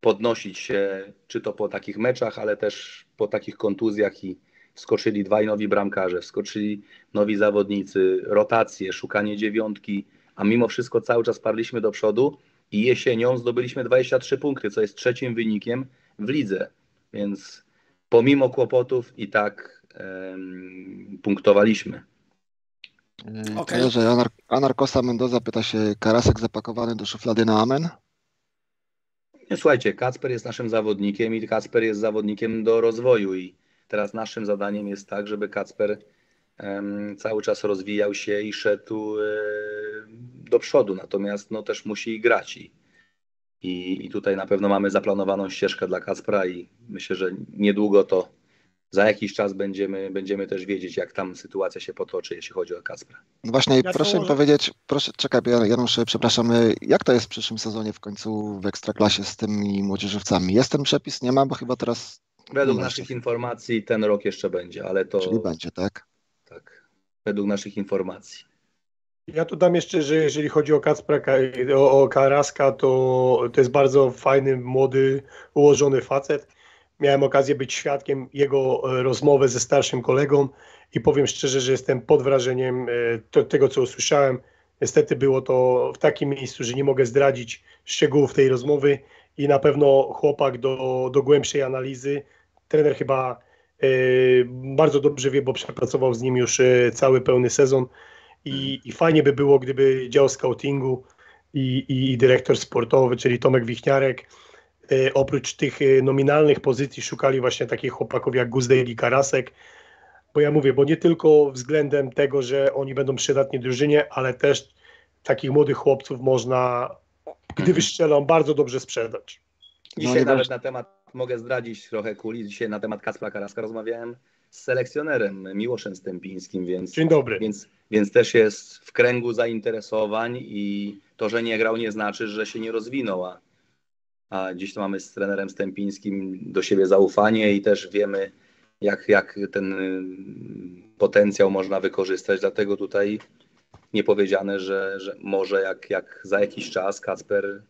podnosić się, czy to po takich meczach, ale też po takich kontuzjach i wskoczyli dwaj nowi bramkarze, wskoczyli nowi zawodnicy, rotacje, szukanie dziewiątki, a mimo wszystko cały czas parliśmy do przodu i jesienią zdobyliśmy 23 punkty, co jest trzecim wynikiem w lidze, więc pomimo kłopotów i tak em, punktowaliśmy. Okay. Trenerze, Anar Anarkosa Mendoza pyta się, Karasek zapakowany do szuflady na amen? Nie, słuchajcie, Kacper jest naszym zawodnikiem i Kacper jest zawodnikiem do rozwoju i teraz naszym zadaniem jest tak, żeby Kacper cały czas rozwijał się i szedł do przodu, natomiast no, też musi grać i, i, i tutaj na pewno mamy zaplanowaną ścieżkę dla Kacpra i myślę, że niedługo to za jakiś czas będziemy, będziemy też wiedzieć, jak tam sytuacja się potoczy, jeśli chodzi o Kacpra. No Właśnie, Ja proszę mi może- powiedzieć, proszę, czekaj, Jan- Janusz, przepraszam, y, jak to jest w przyszłym sezonie w końcu w Ekstraklasie z tymi młodzieżowcami? Jest ten przepis? Nie ma, bo chyba teraz Według nie ma naszych informacji ten rok jeszcze będzie, ale to Czyli będzie, tak? według naszych informacji. Ja tu dam jeszcze, że jeżeli chodzi o Kacpra, Ka- o, o Karaska, to, to jest bardzo fajny, młody, ułożony facet. Miałem okazję być świadkiem jego e, rozmowy ze starszym kolegą i powiem szczerze, że jestem pod wrażeniem e, to, tego, co usłyszałem. Niestety było to w takim miejscu, że nie mogę zdradzić szczegółów tej rozmowy i na pewno chłopak do, do głębszej analizy. Trener chyba e, bardzo dobrze wie, bo przepracował z nim już e, cały pełny sezon i, i fajnie by było, gdyby dział scoutingu i, i, i dyrektor sportowy, czyli Tomek Wichniarek, e, oprócz tych nominalnych pozycji szukali właśnie takich chłopaków jak Guzdejl i Karasek, bo ja mówię, bo nie tylko względem tego, że oni będą przydatni drużynie, ale też takich młodych chłopców można, gdy wystrzelą, bardzo dobrze sprzedać. Dzisiaj nie nawet na temat, mogę zdradzić trochę kuli, dzisiaj na temat Kacpra Karaska rozmawiałem z selekcjonerem Miłoszem Stępińskim, więc, Dzień dobry. więc, więc też jest w kręgu zainteresowań i to, że nie grał nie znaczy, że się nie rozwinął, a, a dziś to mamy z trenerem Stępińskim do siebie zaufanie i też wiemy, jak, jak ten y, potencjał można wykorzystać, dlatego tutaj nie powiedziane, że, że może jak, jak za jakiś czas Kacper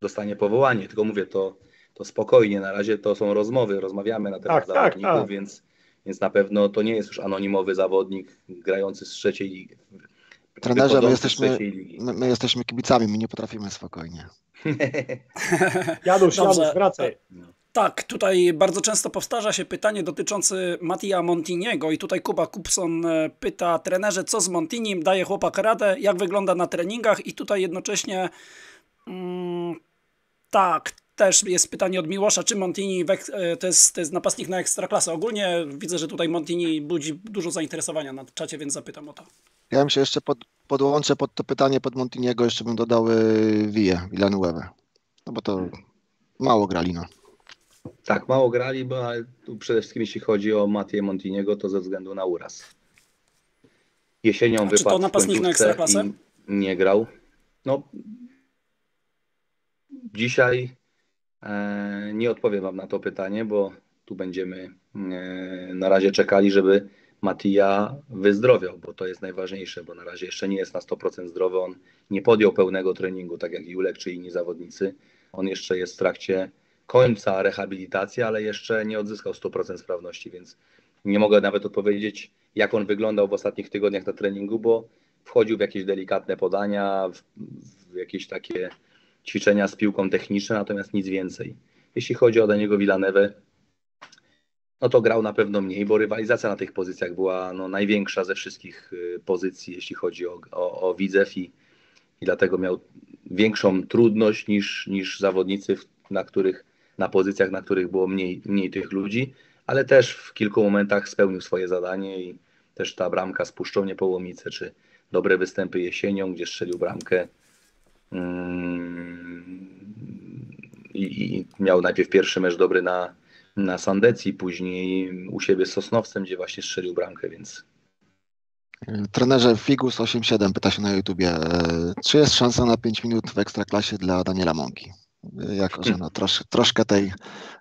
dostanie powołanie. Tylko mówię to, to spokojnie, na razie to są rozmowy, rozmawiamy na temat Tak, tak, zawodników, tak. Więc, więc na pewno to nie jest już anonimowy zawodnik grający z trzeciej ligi. Trenerze, my jesteśmy, trzeciej ligi. my, my jesteśmy kibicami, my nie potrafimy spokojnie. [LAUGHS] Janusz, Dobrze. Janusz, wracaj. Tak, tutaj bardzo często powtarza się pytanie dotyczące Mattia Montiniego i tutaj Kuba Kupson e, pyta trenerze, co z Montinim, daje chłopak radę, jak wygląda na treningach i tutaj jednocześnie mm, tak, też jest pytanie od Miłosza, czy Montini e, to jest, to jest napastnik na ekstraklasę. Ogólnie widzę, że tutaj Montini budzi dużo zainteresowania na czacie, więc zapytam o to. Ja bym się jeszcze pod, podłączę pod to pytanie pod Montiniego, jeszcze bym dodał y, Villę, Villanueva. No bo to mało grali, no. Tak, mało grali, bo przede wszystkim jeśli chodzi o Matię Montiniego, to ze względu na uraz. Jesienią A czy to wypadł napastnik na Ekstraklasę? nie grał. No, dzisiaj e, nie odpowiem Wam na to pytanie, bo tu będziemy e, na razie czekali, żeby Matija wyzdrowiał, bo to jest najważniejsze, bo na razie jeszcze nie jest na 100% zdrowy. On nie podjął pełnego treningu, tak jak Julek czy inni zawodnicy. On jeszcze jest w trakcie końca rehabilitacji, ale jeszcze nie odzyskał 100% sprawności, więc nie mogę nawet odpowiedzieć, jak on wyglądał w ostatnich tygodniach na treningu, bo wchodził w jakieś delikatne podania, w, w jakieś takie ćwiczenia z piłką techniczne, natomiast nic więcej. Jeśli chodzi o Daniego Villanewę, no to grał na pewno mniej, bo rywalizacja na tych pozycjach była no, największa ze wszystkich y, pozycji, jeśli chodzi o, o, o widzew i, i dlatego miał większą trudność niż, niż zawodnicy, na których na pozycjach, na których było mniej, mniej tych ludzi, ale też w kilku momentach spełnił swoje zadanie i też ta bramka z Puszczą Niepołomice, czy dobre występy jesienią, gdzie strzelił bramkę i, i miał najpierw pierwszy mecz dobry na, na Sandecji, później u siebie z Sosnowcem, gdzie właśnie strzelił bramkę, więc Trenerze Figus87 pyta się na YouTubie, e, czy jest szansa na 5 minut w Ekstraklasie dla Daniela Mąki? Jako, że no, trosz, troszkę tej,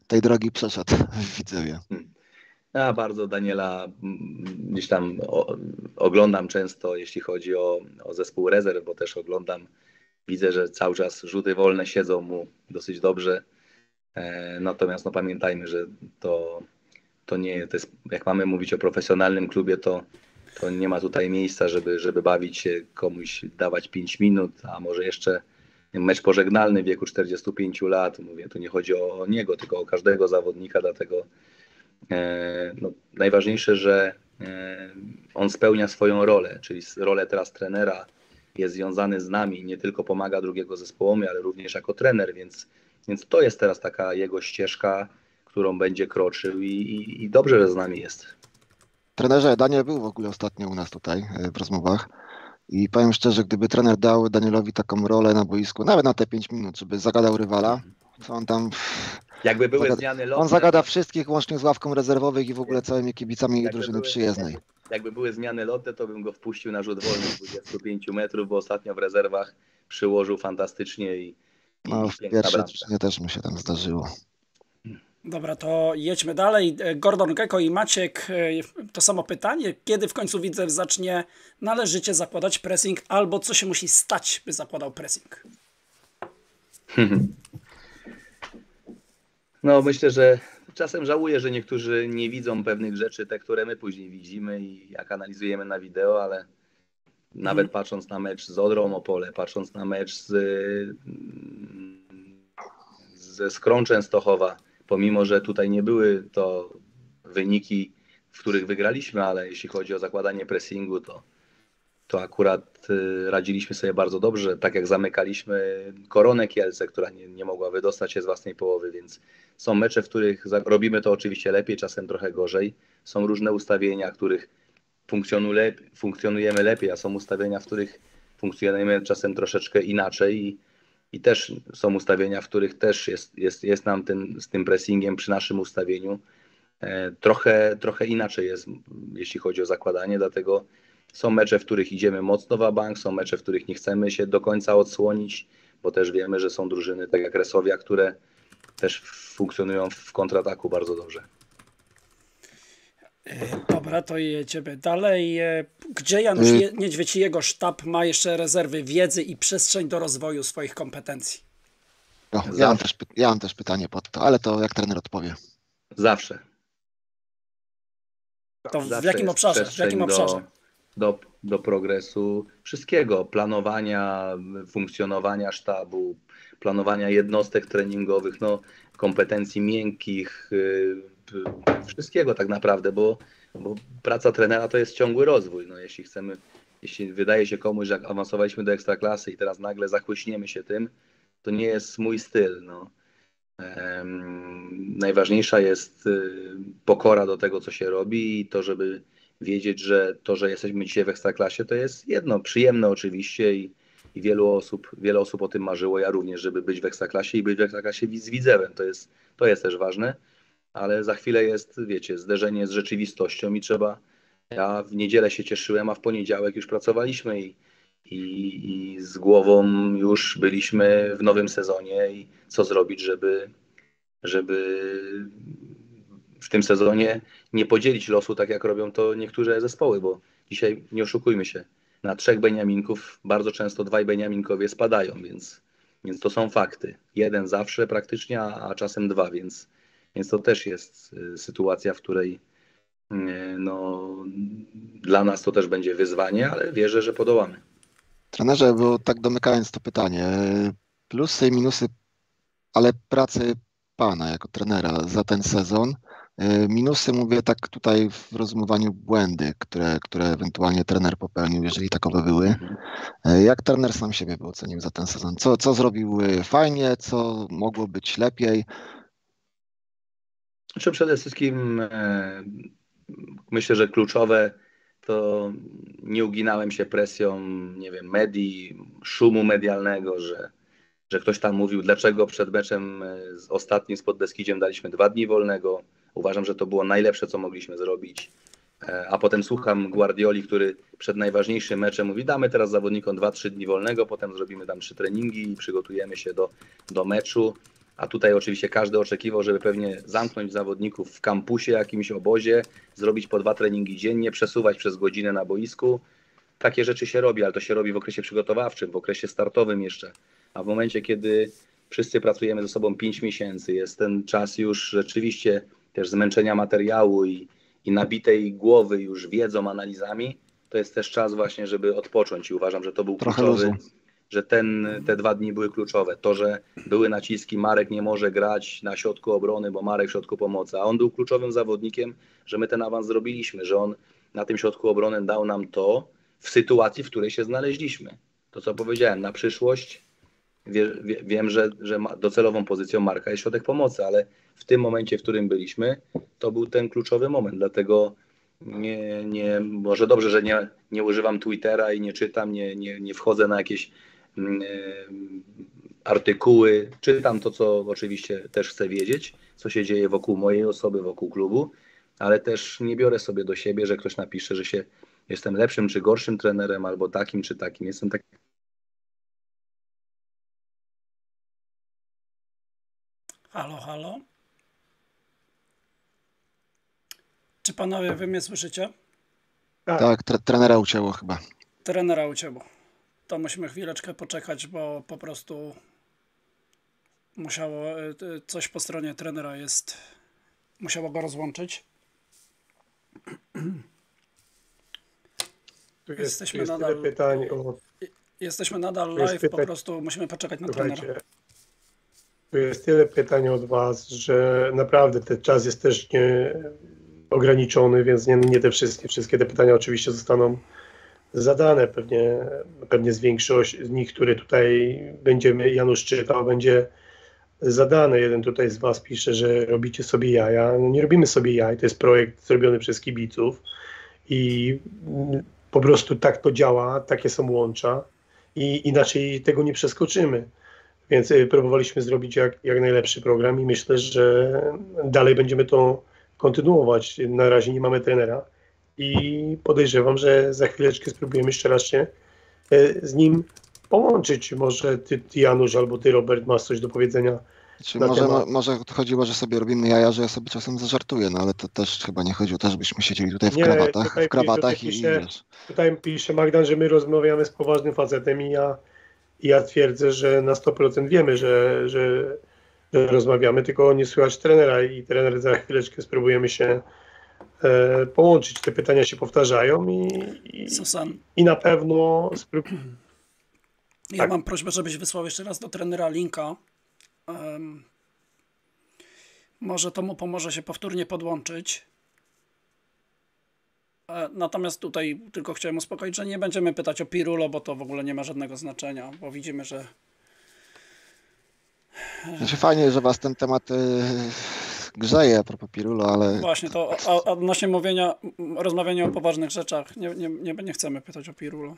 tej drogi przeszedł [LAUGHS] w Widzewie. Ja bardzo Daniela mm, gdzieś tam oglądam często, jeśli chodzi o, o zespół rezerw, bo też oglądam, widzę, że cały czas rzuty wolne siedzą mu dosyć dobrze. E, natomiast no, pamiętajmy, że to, to nie to jest, jak mamy mówić o profesjonalnym klubie, to, to nie ma tutaj miejsca, żeby, żeby bawić się komuś, dawać 5 minut, a może jeszcze mecz pożegnalny w wieku 45 lat. Mówię, tu nie chodzi o, niego, tylko o każdego zawodnika, dlatego E, no, najważniejsze, że e, on spełnia swoją rolę, czyli rolę teraz trenera jest związany z nami, nie tylko pomaga drugiego zespołowi, ale również jako trener, więc, więc to jest teraz taka jego ścieżka, którą będzie kroczył i, i, i dobrze, że z nami jest. Trenerze, Daniel był w ogóle ostatnio u nas tutaj e, w rozmowach i powiem szczerze, gdyby trener dał Danielowi taką rolę na boisku, nawet na te 5 minut, żeby zagadał rywala, to on tam Jakby były Zagada- zmiany On lotne, zagada wszystkich łącznie z ławką rezerwowych i w ogóle całymi kibicami Jakby drużyny były- przyjezdnej. Jakby były zmiany lotne, to bym go wpuścił na rzut wolny z 25 metrów, bo ostatnio w rezerwach przyłożył fantastycznie i, No, i w piękna pierwszej drużynie też mu się tam zdarzyło. Dobra, to jedźmy dalej. E, Gordon Gecko i Maciek, e, to samo pytanie. Kiedy w końcu Widzew zacznie należycie zakładać pressing, albo co się musi stać, by zakładał pressing? [LAUGHS] No myślę, że czasem żałuję, że niektórzy nie widzą pewnych rzeczy, te, które my później widzimy i jak analizujemy na wideo, ale nawet patrząc na mecz z Odrą Opole, patrząc na mecz z, ze Skrą Częstochowa, pomimo, że tutaj nie były to wyniki, w których wygraliśmy, ale jeśli chodzi o zakładanie pressingu, to, to akurat y, radziliśmy sobie bardzo dobrze, tak jak zamykaliśmy Koronę Kielce, która nie, nie mogła wydostać się z własnej połowy, więc są mecze, w których robimy to oczywiście lepiej, czasem trochę gorzej. Są różne ustawienia, w których funkcjonujemy lepiej, a są ustawienia, w których funkcjonujemy czasem troszeczkę inaczej i, i też są ustawienia, w których też jest, jest, jest nam ten, z tym pressingiem przy naszym ustawieniu e, trochę, trochę inaczej jest, jeśli chodzi o zakładanie, dlatego są mecze, w których idziemy mocno w bank, są mecze, w których nie chcemy się do końca odsłonić, bo też wiemy, że są drużyny tak jak Resowia, które też funkcjonują w kontrataku bardzo dobrze. Dobra, to jedziemy dalej. E, Gdzie Janusz Je- Niedźwiedź i jego sztab ma jeszcze rezerwy wiedzy i przestrzeń do rozwoju swoich kompetencji? No, ja, mam też, ja mam też pytanie pod to, ale to jak trener odpowie. Zawsze. To w Zawsze jakim jest obszarze? W jakim obszarze? Do, do progresu wszystkiego, planowania, funkcjonowania sztabu, planowania jednostek treningowych, no, kompetencji miękkich, y, wszystkiego tak naprawdę, bo, bo praca trenera to jest ciągły rozwój. No, jeśli chcemy, jeśli wydaje się komuś, że awansowaliśmy do ekstraklasy i teraz nagle zachłyśniemy się tym, to nie jest mój styl. No. Najważniejsza jest y, pokora do tego, co się robi i to, żeby wiedzieć, że to, że jesteśmy dzisiaj w Ekstraklasie, to jest jedno, przyjemne oczywiście i, i wielu osób, wiele osób o tym marzyło, ja również, żeby być w Ekstraklasie i być w Ekstraklasie z Widzewem, to jest, to jest też ważne, ale za chwilę jest, wiecie, zderzenie z rzeczywistością i trzeba, ja w niedzielę się cieszyłem, a w poniedziałek już pracowaliśmy i, i, i z głową już byliśmy w nowym sezonie i co zrobić, żeby, żeby w tym sezonie nie podzielić losu tak jak robią to niektóre zespoły, bo dzisiaj nie oszukujmy się, na trzech Beniaminków bardzo często dwaj Beniaminkowie spadają, więc, więc to są fakty. Jeden zawsze praktycznie, a, a czasem dwa, więc, więc to też jest y, sytuacja, w której y, no, dla nas to też będzie wyzwanie, ale wierzę, że podołamy. Trenerze, bo tak domykając to pytanie, plusy i minusy, ale pracy pana jako trenera za ten sezon. E, Minusy mówię tak tutaj w rozumowaniu błędy, które, które ewentualnie trener popełnił, jeżeli takowe były. E, Jak trener sam siebie by ocenił za ten sezon? Co, co zrobił fajnie, co mogło być lepiej? Znaczy przede wszystkim e, myślę, że kluczowe to nie uginałem się presją, nie wiem, medii, szumu medialnego, że, że ktoś tam mówił, dlaczego przed meczem z ostatnim z Podbeskidziem daliśmy dwa dni wolnego. Uważam, że to było najlepsze, co mogliśmy zrobić. E, A potem słucham Guardioli, który przed najważniejszym meczem mówi, damy teraz zawodnikom 2-3 dni wolnego, potem zrobimy tam trzy treningi i przygotujemy się do, do meczu. A tutaj oczywiście każdy oczekiwał, żeby pewnie zamknąć zawodników w kampusie, jakimś obozie, zrobić po dwa treningi dziennie, przesuwać przez godzinę na boisku. Takie rzeczy się robi, ale to się robi w okresie przygotowawczym, w okresie startowym jeszcze. A w momencie, kiedy wszyscy pracujemy ze sobą 5 miesięcy, jest ten czas już rzeczywiście też zmęczenia materiału i, i nabitej głowy już wiedzą, analizami, to jest też czas właśnie, żeby odpocząć i uważam, że to był Trochę kluczowy, luzu. że ten, te dwa dni były kluczowe. To, że były naciski, Marek nie może grać na środku obrony, bo Marek w środku pomocy, a on był kluczowym zawodnikiem, że my ten awans zrobiliśmy, że on na tym środku obrony dał nam to w sytuacji, w której się znaleźliśmy. To, co powiedziałem, na przyszłość wie, wie, wiem, że, że docelową pozycją Marka jest środek pomocy, ale w tym momencie, w którym byliśmy, to był ten kluczowy moment, dlatego nie, nie, może dobrze, że nie, nie używam Twittera i nie czytam, nie, nie, nie wchodzę na jakieś mm, artykuły, czytam to, co oczywiście też chcę wiedzieć, co się dzieje wokół mojej osoby, wokół klubu, ale też nie biorę sobie do siebie, że ktoś napisze, że się jestem lepszym czy gorszym trenerem, albo takim czy takim. Jestem tak. Halo. Czy panowie wy mnie słyszycie? Tak, tre trenera ucięło chyba. Trenera ucięło. To musimy chwileczkę poczekać, bo po prostu musiało y, coś po stronie trenera jest. Musiało go rozłączyć. Tu jest, Jesteśmy jest nadal- tyle pytań o... Jesteśmy nadal live, po pytań- prostu musimy poczekać na Słuchajcie, trenera. Jest tyle pytań od Was, że naprawdę ten czas jest też nie ograniczony, więc nie, nie te wszystkie, wszystkie te pytania oczywiście zostaną zadane. Pewnie, pewnie z większość z nich, które tutaj będziemy, Janusz czytał, będzie zadane. Jeden tutaj z Was pisze, że robicie sobie jaja. No nie robimy sobie jaj, to jest projekt zrobiony przez kibiców i po prostu tak to działa, takie są łącza i inaczej tego nie przeskoczymy. Więc y, próbowaliśmy zrobić jak, jak najlepszy program i myślę, że dalej będziemy to kontynuować. Na razie nie mamy trenera i podejrzewam, że za chwileczkę spróbujemy jeszcze raz się y, z nim połączyć. Może ty, ty Janusz albo ty Robert masz coś do powiedzenia Czy może, temat. może chodziło, że sobie robimy jaja, że ja sobie czasem zażartuję, no ale to też chyba nie chodziło, też byśmy siedzieli tutaj w Nie, krawatach, tutaj w krawatach pisze- i, i wiesz. Tutaj pisze Magdan, że my rozmawiamy z poważnym facetem i ja, i ja twierdzę, że na 100% wiemy, że, że, że rozmawiamy, tylko nie słychać trenera i trener za chwileczkę spróbujemy się e, połączyć. Te pytania się powtarzają i, i, i na pewno ja Tak. mam prośbę, żebyś wysłał jeszcze raz do trenera linka. Em, może to mu pomoże się powtórnie podłączyć. E, natomiast tutaj tylko chciałem uspokoić, że nie będziemy pytać o Pirulo, bo to w ogóle nie ma żadnego znaczenia, bo widzimy, że. Znaczy fajnie, że was ten temat e, grzeje a propos Pirulo, ale. Właśnie, to a, odnośnie mówienia, rozmawiania o poważnych rzeczach. Nie, nie, nie, nie chcemy pytać o Pirulo.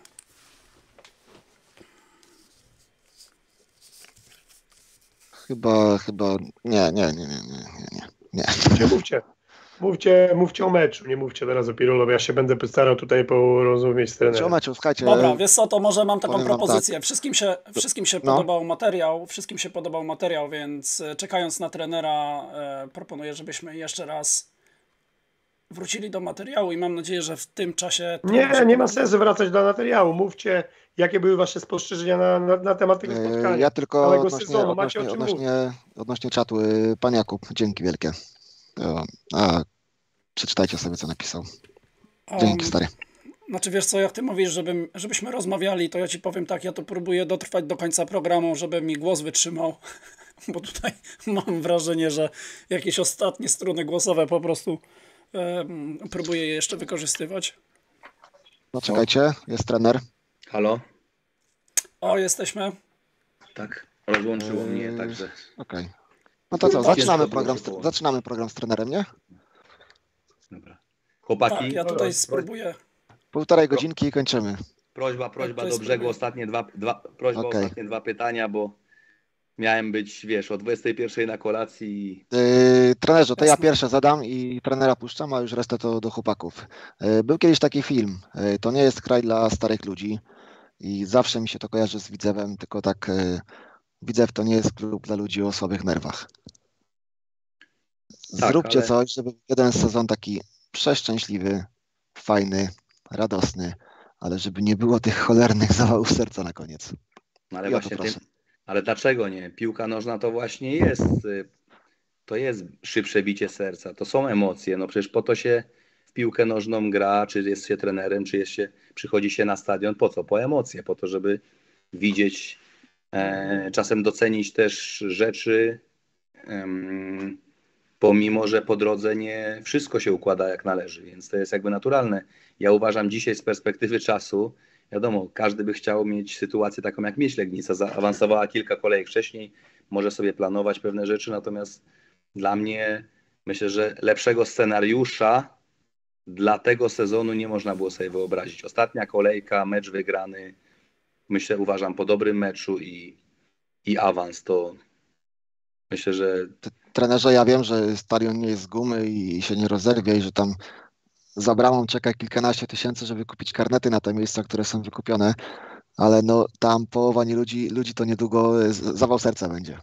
Chyba, chyba. Nie, nie, nie, nie, nie, nie. nie. nie mówcie, mówcie o meczu, nie mówcie teraz o Pirolowie. Ja się będę starał tutaj porozumieć z trenerem. O meczu, słuchajcie, Dobra, wiesz co, to może mam taką wam propozycję. Wszystkim się, wszystkim się No. podobał materiał, wszystkim się podobał materiał, więc e, czekając na trenera e, proponuję, żebyśmy jeszcze raz wrócili do materiału i mam nadzieję, że w tym czasie... Nie, nie ma sensu wracać do materiału. Mówcie, jakie były wasze spostrzeżenia na, na, na temat tego E, spotkania. Ja tylko całego odnośnie, sezonu. Macie odnośnie, odnośnie, odnośnie czatu, pan Jakub, dzięki wielkie. To, a, przeczytajcie sobie, co napisał. Dzięki, Um, stary. Znaczy wiesz co, jak ty mówisz, żebym, żebyśmy rozmawiali, to ja ci powiem tak, ja to próbuję dotrwać do końca programu, żeby mi głos wytrzymał, [LAUGHS] bo tutaj mam wrażenie, że jakieś ostatnie struny głosowe po prostu em, próbuję je jeszcze wykorzystywać. No czekajcie, jest trener. Halo? O, jesteśmy. Tak, rozłączyło mnie, także. Okej. No to co, zaczynamy program, z, zaczynamy program z trenerem, nie? Chłopaki, Tak, ja tutaj spróbuję. Półtorej godzinki i kończymy. prośba, prośba to do brzegu, ostatnie dwa, dwa, prośba o Okej. ostatnie dwa pytania, bo miałem być, wiesz, o 21 na kolacji Yy, trenerze, to ja Jasne. pierwsze zadam i trenera puszczam, a już resztę to do chłopaków. Yy, był kiedyś taki film, yy, to nie jest kraj dla starych ludzi i zawsze mi się to kojarzy z Widzewem, tylko tak yy, Widzew to nie jest klub dla ludzi o słabych nerwach. Tak, Zróbcie ale- coś, żeby jeden sezon taki przeszczęśliwy, fajny, radosny, ale żeby nie było tych cholernych zawałów serca na koniec. No ale I właśnie tym, ale dlaczego nie? Piłka nożna to właśnie jest, y, to jest szybsze bicie serca, to są emocje, no przecież po to się w piłkę nożną gra, czy jest się trenerem, czy jest się, przychodzi się na stadion, po co? Po emocje, po to, żeby widzieć, czasem docenić też rzeczy, pomimo, że po drodze nie wszystko się układa jak należy, więc to jest jakby naturalne. Ja uważam dzisiaj z perspektywy czasu, wiadomo, każdy by chciał mieć sytuację taką jak Myśl Legnica, zaawansowała kilka kolejek wcześniej, może sobie planować pewne rzeczy, natomiast dla mnie myślę, że lepszego scenariusza dla tego sezonu nie można było sobie wyobrazić. Ostatnia kolejka, mecz wygrany, myślę, uważam, po dobrym meczu i i awans. To myślę, że Trenerze, ja wiem, że stadion nie jest z gumy i się nie rozerwie i że tam za bramą czeka kilkanaście tysięcy, żeby kupić karnety na te miejsca, które są wykupione, ale no tam połowa nie ludzi, ludzi to niedługo z- zawał serca będzie.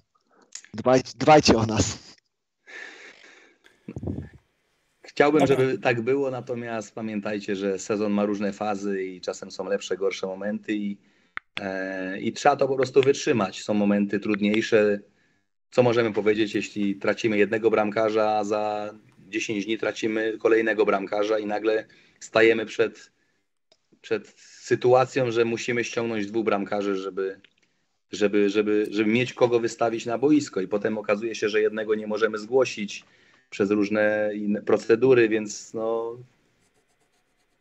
Dbajcie, dbajcie o nas. Chciałbym, żeby tak było, natomiast pamiętajcie, że sezon ma różne fazy i czasem są lepsze, gorsze momenty i, e, i trzeba to po prostu wytrzymać. Są momenty trudniejsze. Co możemy powiedzieć, jeśli tracimy jednego bramkarza, a za 10 dni tracimy kolejnego bramkarza i nagle stajemy przed, przed sytuacją, że musimy ściągnąć dwóch bramkarzy, żeby, żeby, żeby, żeby mieć kogo wystawić na boisko i potem okazuje się, że jednego nie możemy zgłosić przez różne inne procedury, więc no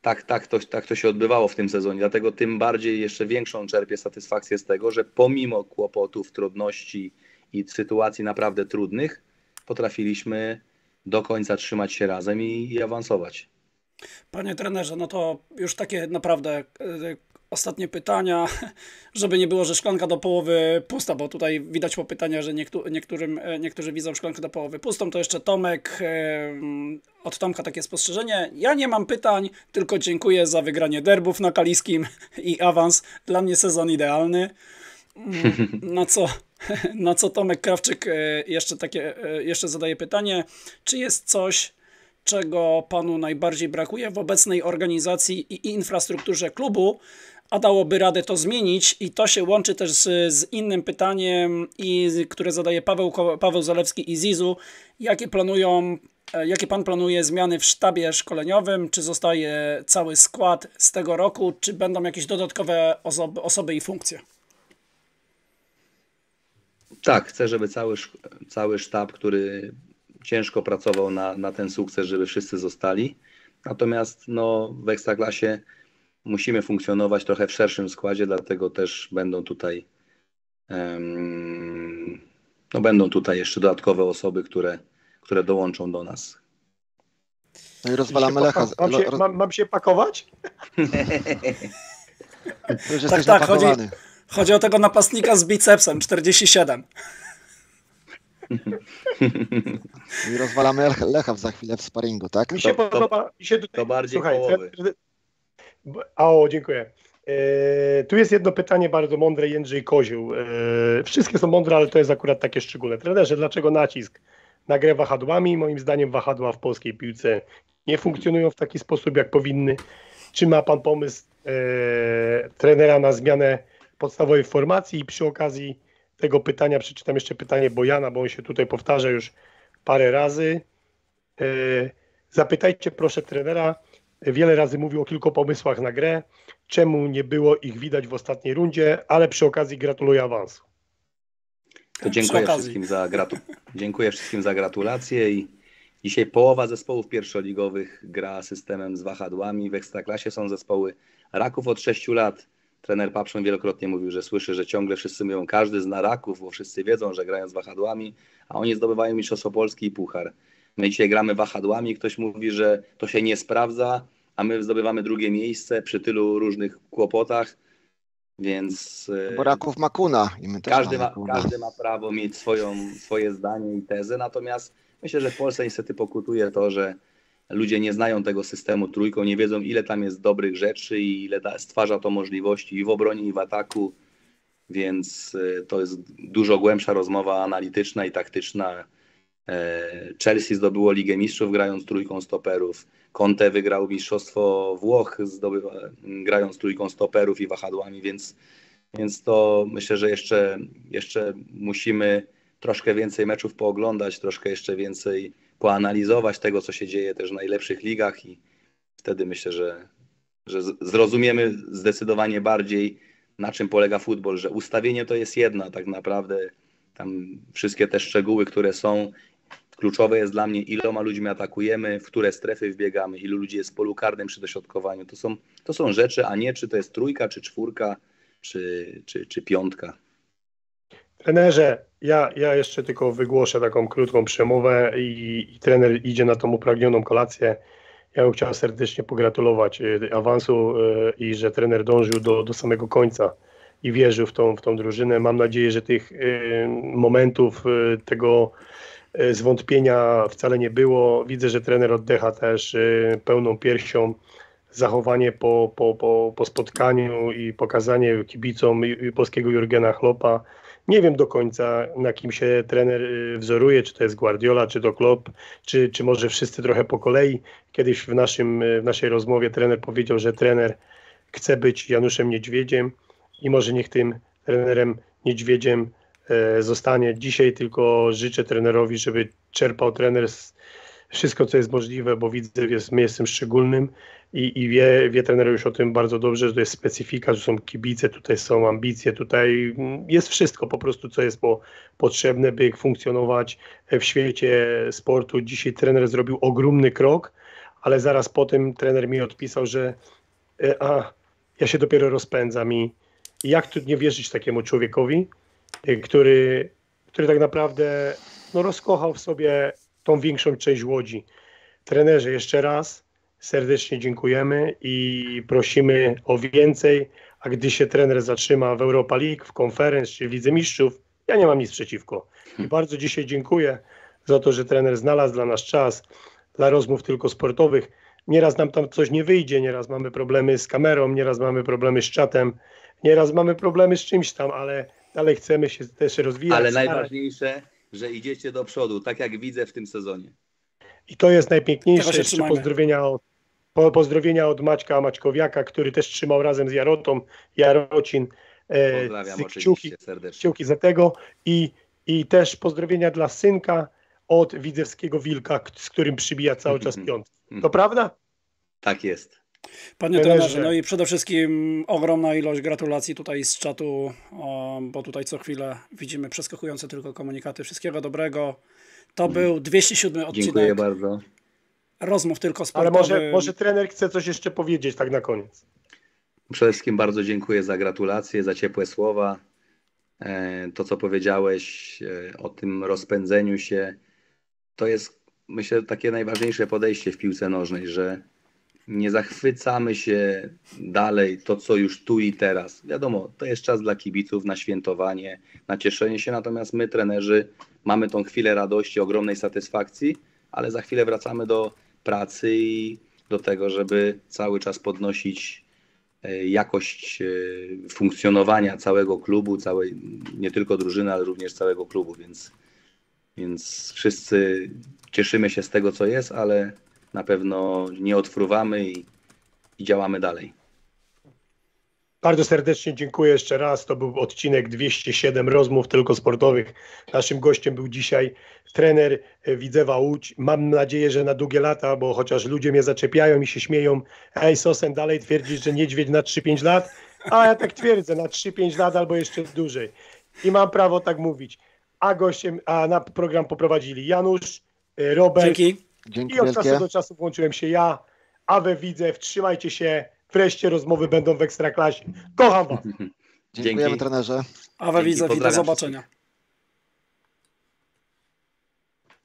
tak, tak, to, tak to się odbywało w tym sezonie. Dlatego tym bardziej jeszcze większą czerpię satysfakcję z tego, że pomimo kłopotów, trudności i sytuacji naprawdę trudnych, potrafiliśmy do końca trzymać się razem i, i awansować. Panie trenerze, no to już takie naprawdę e, ostatnie pytania, [LAUGHS] żeby nie było, że szklanka do połowy pusta, bo tutaj widać po pytaniach, że niektó niektórym, e, niektórzy widzą szklankę do połowy pustą. To jeszcze Tomek, e, mm, od Tomka takie spostrzeżenie. Ja nie mam pytań, tylko dziękuję za wygranie derbów na Kaliskim [LAUGHS] i awans. Dla mnie sezon idealny. Mm, Na co, [LAUGHS] na co Tomek Krawczyk e, jeszcze, takie, jeszcze zadaje pytanie, czy jest coś, czego panu najbardziej brakuje w obecnej organizacji i infrastrukturze klubu, a dałoby radę to zmienić i to się łączy też z, z innym pytaniem, i, które zadaje Paweł, Paweł Zalewski i Zizu. Jakie planują, e, jakie pan planuje zmiany w sztabie szkoleniowym? Czy zostaje cały skład z tego roku? Czy będą jakieś dodatkowe osoby, osoby i funkcje? Tak, chcę, żeby cały, cały sztab, który ciężko pracował na, na ten sukces, żeby wszyscy zostali. Natomiast no, w Ekstraklasie musimy funkcjonować trochę w szerszym składzie, dlatego też będą tutaj no, będą tutaj jeszcze dodatkowe osoby, które, które dołączą do nas. No i rozwalamy Lecha. Mam się, mam, mam się pakować? To [LAUGHS] już Tak, tak, chodzi, chodzi o tego napastnika z bicepsem 47. [LAUGHS] I rozwalamy Lech- Lecha za chwilę w sparingu, tak? Mi się podoba. Mi się tutaj, to bardziej słuchaj, połowy. O, dziękuję. E, tu jest jedno pytanie bardzo mądre, Jędrzej Kozioł. E, wszystkie są mądre, ale to jest akurat takie szczególne. Trenerze, dlaczego nacisk na grę wahadłami? Moim zdaniem wahadła w polskiej piłce nie funkcjonują w taki sposób, jak powinny. Czy ma pan pomysł e, trenera na zmianę podstawowej formacji? I przy okazji tego pytania przeczytam jeszcze pytanie Bojana, bo on się tutaj powtarza już parę razy. E, Zapytajcie proszę trenera, wiele razy mówił o kilku pomysłach na grę, czemu nie było ich widać w ostatniej rundzie, ale przy okazji gratuluję awansu. To dziękuję wszystkim, za gratu- dziękuję wszystkim za gratulacje i dzisiaj połowa zespołów pierwszoligowych gra systemem z wahadłami. W Ekstraklasie są zespoły Raków od 6 lat. Trener Papszon wielokrotnie mówił, że słyszy, że ciągle wszyscy mówią, każdy zna Raków, bo wszyscy wiedzą, że grają z wahadłami, a oni zdobywają Mistrzostwo Polski i Puchar. My dzisiaj gramy wahadłami, ktoś mówi, że to się nie sprawdza, a my zdobywamy drugie miejsce przy tylu różnych kłopotach, więc... e, Bo Raków ma kuna i my też każdy ma, każdy ma prawo mieć swoją, swoje zdanie i tezę, natomiast myślę, że w Polsce niestety pokutuje to, że ludzie nie znają tego systemu trójką, nie wiedzą ile tam jest dobrych rzeczy i ile da, stwarza to możliwości i w obronie i w ataku, więc y, to jest dużo głębsza rozmowa analityczna i taktyczna. E, Chelsea zdobyło Ligę Mistrzów grając trójką stoperów. Conte wygrał Mistrzostwo Włoch zdobywa, grając trójką stoperów i wahadłami, więc, więc to myślę, że jeszcze, jeszcze musimy troszkę więcej meczów pooglądać, troszkę jeszcze więcej poanalizować tego, co się dzieje też w najlepszych ligach i wtedy myślę, że, że zrozumiemy zdecydowanie bardziej, na czym polega futbol, że ustawienie to jest jedno, a tak naprawdę tam wszystkie te szczegóły, które są, kluczowe jest dla mnie, iloma ludźmi atakujemy, w które strefy wbiegamy, ilu ludzi jest w polu karnym przy dośrodkowaniu. To są, to są rzeczy, a nie czy to jest trójka, czy czwórka, czy, czy, czy piątka. Trenerze, ja, ja jeszcze tylko wygłoszę taką krótką przemowę i, i trener idzie na tą upragnioną kolację. Ja bym chciał serdecznie pogratulować e, awansu e, i że trener dążył do, do samego końca. i wierzył w tą, w tą drużynę. Mam nadzieję, że tych y, momentów y, tego y, zwątpienia wcale nie było. Widzę, że trener oddycha też y, pełną piersią. Zachowanie po, po, po, po spotkaniu i pokazanie kibicom polskiego Jurgena Kloppa. Nie wiem do końca, na kim się trener y, wzoruje, czy to jest Guardiola, czy to Klopp, czy, czy może wszyscy trochę po kolei. Kiedyś w, naszym, w naszej rozmowie trener powiedział, że trener chce być Januszem Niedźwiedziem i może niech tym trenerem Niedźwiedziem e, zostanie. Dzisiaj tylko życzę trenerowi, żeby czerpał trener z wszystko, co jest możliwe, bo widzę, jest miejscem szczególnym i, i wie, wie trener już o tym bardzo dobrze, że to jest specyfika, że są kibice, tutaj są ambicje, tutaj jest wszystko po prostu, co jest po, potrzebne, by funkcjonować w świecie sportu. Dzisiaj trener zrobił ogromny krok, ale zaraz po tym trener mi odpisał, że e, a, ja się dopiero rozpędzam i, jak tu nie wierzyć takiemu człowiekowi, który, który tak naprawdę no, rozkochał w sobie tą większą część łodzi. Trenerze, jeszcze raz serdecznie dziękujemy i prosimy o więcej, a gdy się trener zatrzyma w Europa League, w konferencji czy w Lidze Mistrzów, ja nie mam nic przeciwko. I bardzo dzisiaj dziękuję za to, że trener znalazł dla nas czas, dla rozmów tylko sportowych. Nieraz nam tam coś nie wyjdzie, nieraz mamy problemy z kamerą, nieraz mamy problemy z czatem, nieraz mamy problemy z czymś tam, ale dalej chcemy się też rozwijać. Ale starać. najważniejsze, że idziecie do przodu, tak jak widzę w tym sezonie. I to jest najpiękniejsze. Jeszcze trzymajmy. pozdrowienia od, po, pozdrowienia od Maćka Maćkowiaka, który też trzymał razem z Jarotą, Jarocin. E, Pozdrawiam kciuki, serdecznie. kciuki za tego. I, I też pozdrowienia dla synka od Widzewskiego Wilka, z którym przybija cały czas [LAUGHS] piątki. To prawda? Tak jest. Panie Trenerze. no i przede wszystkim ogromna ilość gratulacji tutaj z czatu, bo tutaj co chwilę widzimy przeskakujące tylko komunikaty. Wszystkiego dobrego. To był 207 odcinek Dziękuję bardzo. rozmów tylko Ale sportowych. może, może trener chce coś jeszcze powiedzieć tak na koniec. Przede wszystkim bardzo dziękuję za gratulacje, za ciepłe słowa. E, To, co powiedziałeś e, o tym rozpędzeniu się, to jest, myślę, takie najważniejsze podejście w piłce nożnej, że nie zachwycamy się dalej to, co już tu i teraz. Wiadomo, to jest czas dla kibiców na świętowanie, na cieszenie się, natomiast my, trenerzy, mamy tą chwilę radości, ogromnej satysfakcji, ale za chwilę wracamy do pracy i do tego, żeby cały czas podnosić e, jakość e, funkcjonowania całego klubu, całej, nie tylko drużyny, ale również całego klubu, więc, więc wszyscy cieszymy się z tego, co jest, ale na pewno nie odfruwamy i, i działamy dalej. Bardzo serdecznie dziękuję jeszcze raz. To był odcinek 207 rozmów tylko sportowych. Naszym gościem był dzisiaj trener Widzewa Łódź. Mam nadzieję, że na długie lata, bo chociaż ludzie mnie zaczepiają i się śmieją, ej Sosen, dalej twierdzisz, że niedźwiedź na 3-5 lat? A ja tak twierdzę, na 3-5 lat albo jeszcze dłużej. I mam prawo tak mówić. A gościem, a na program poprowadzili Janusz, e, Robert Dzięki. Dzięki i od wielkie. czasu do czasu włączyłem się ja, a we Widzew, trzymajcie się. Wreszcie rozmowy będą w Ekstraklasie. Kocham was. [LAUGHS] Dziękujemy trenerze. A we Dzięki, widzę, do zobaczenia.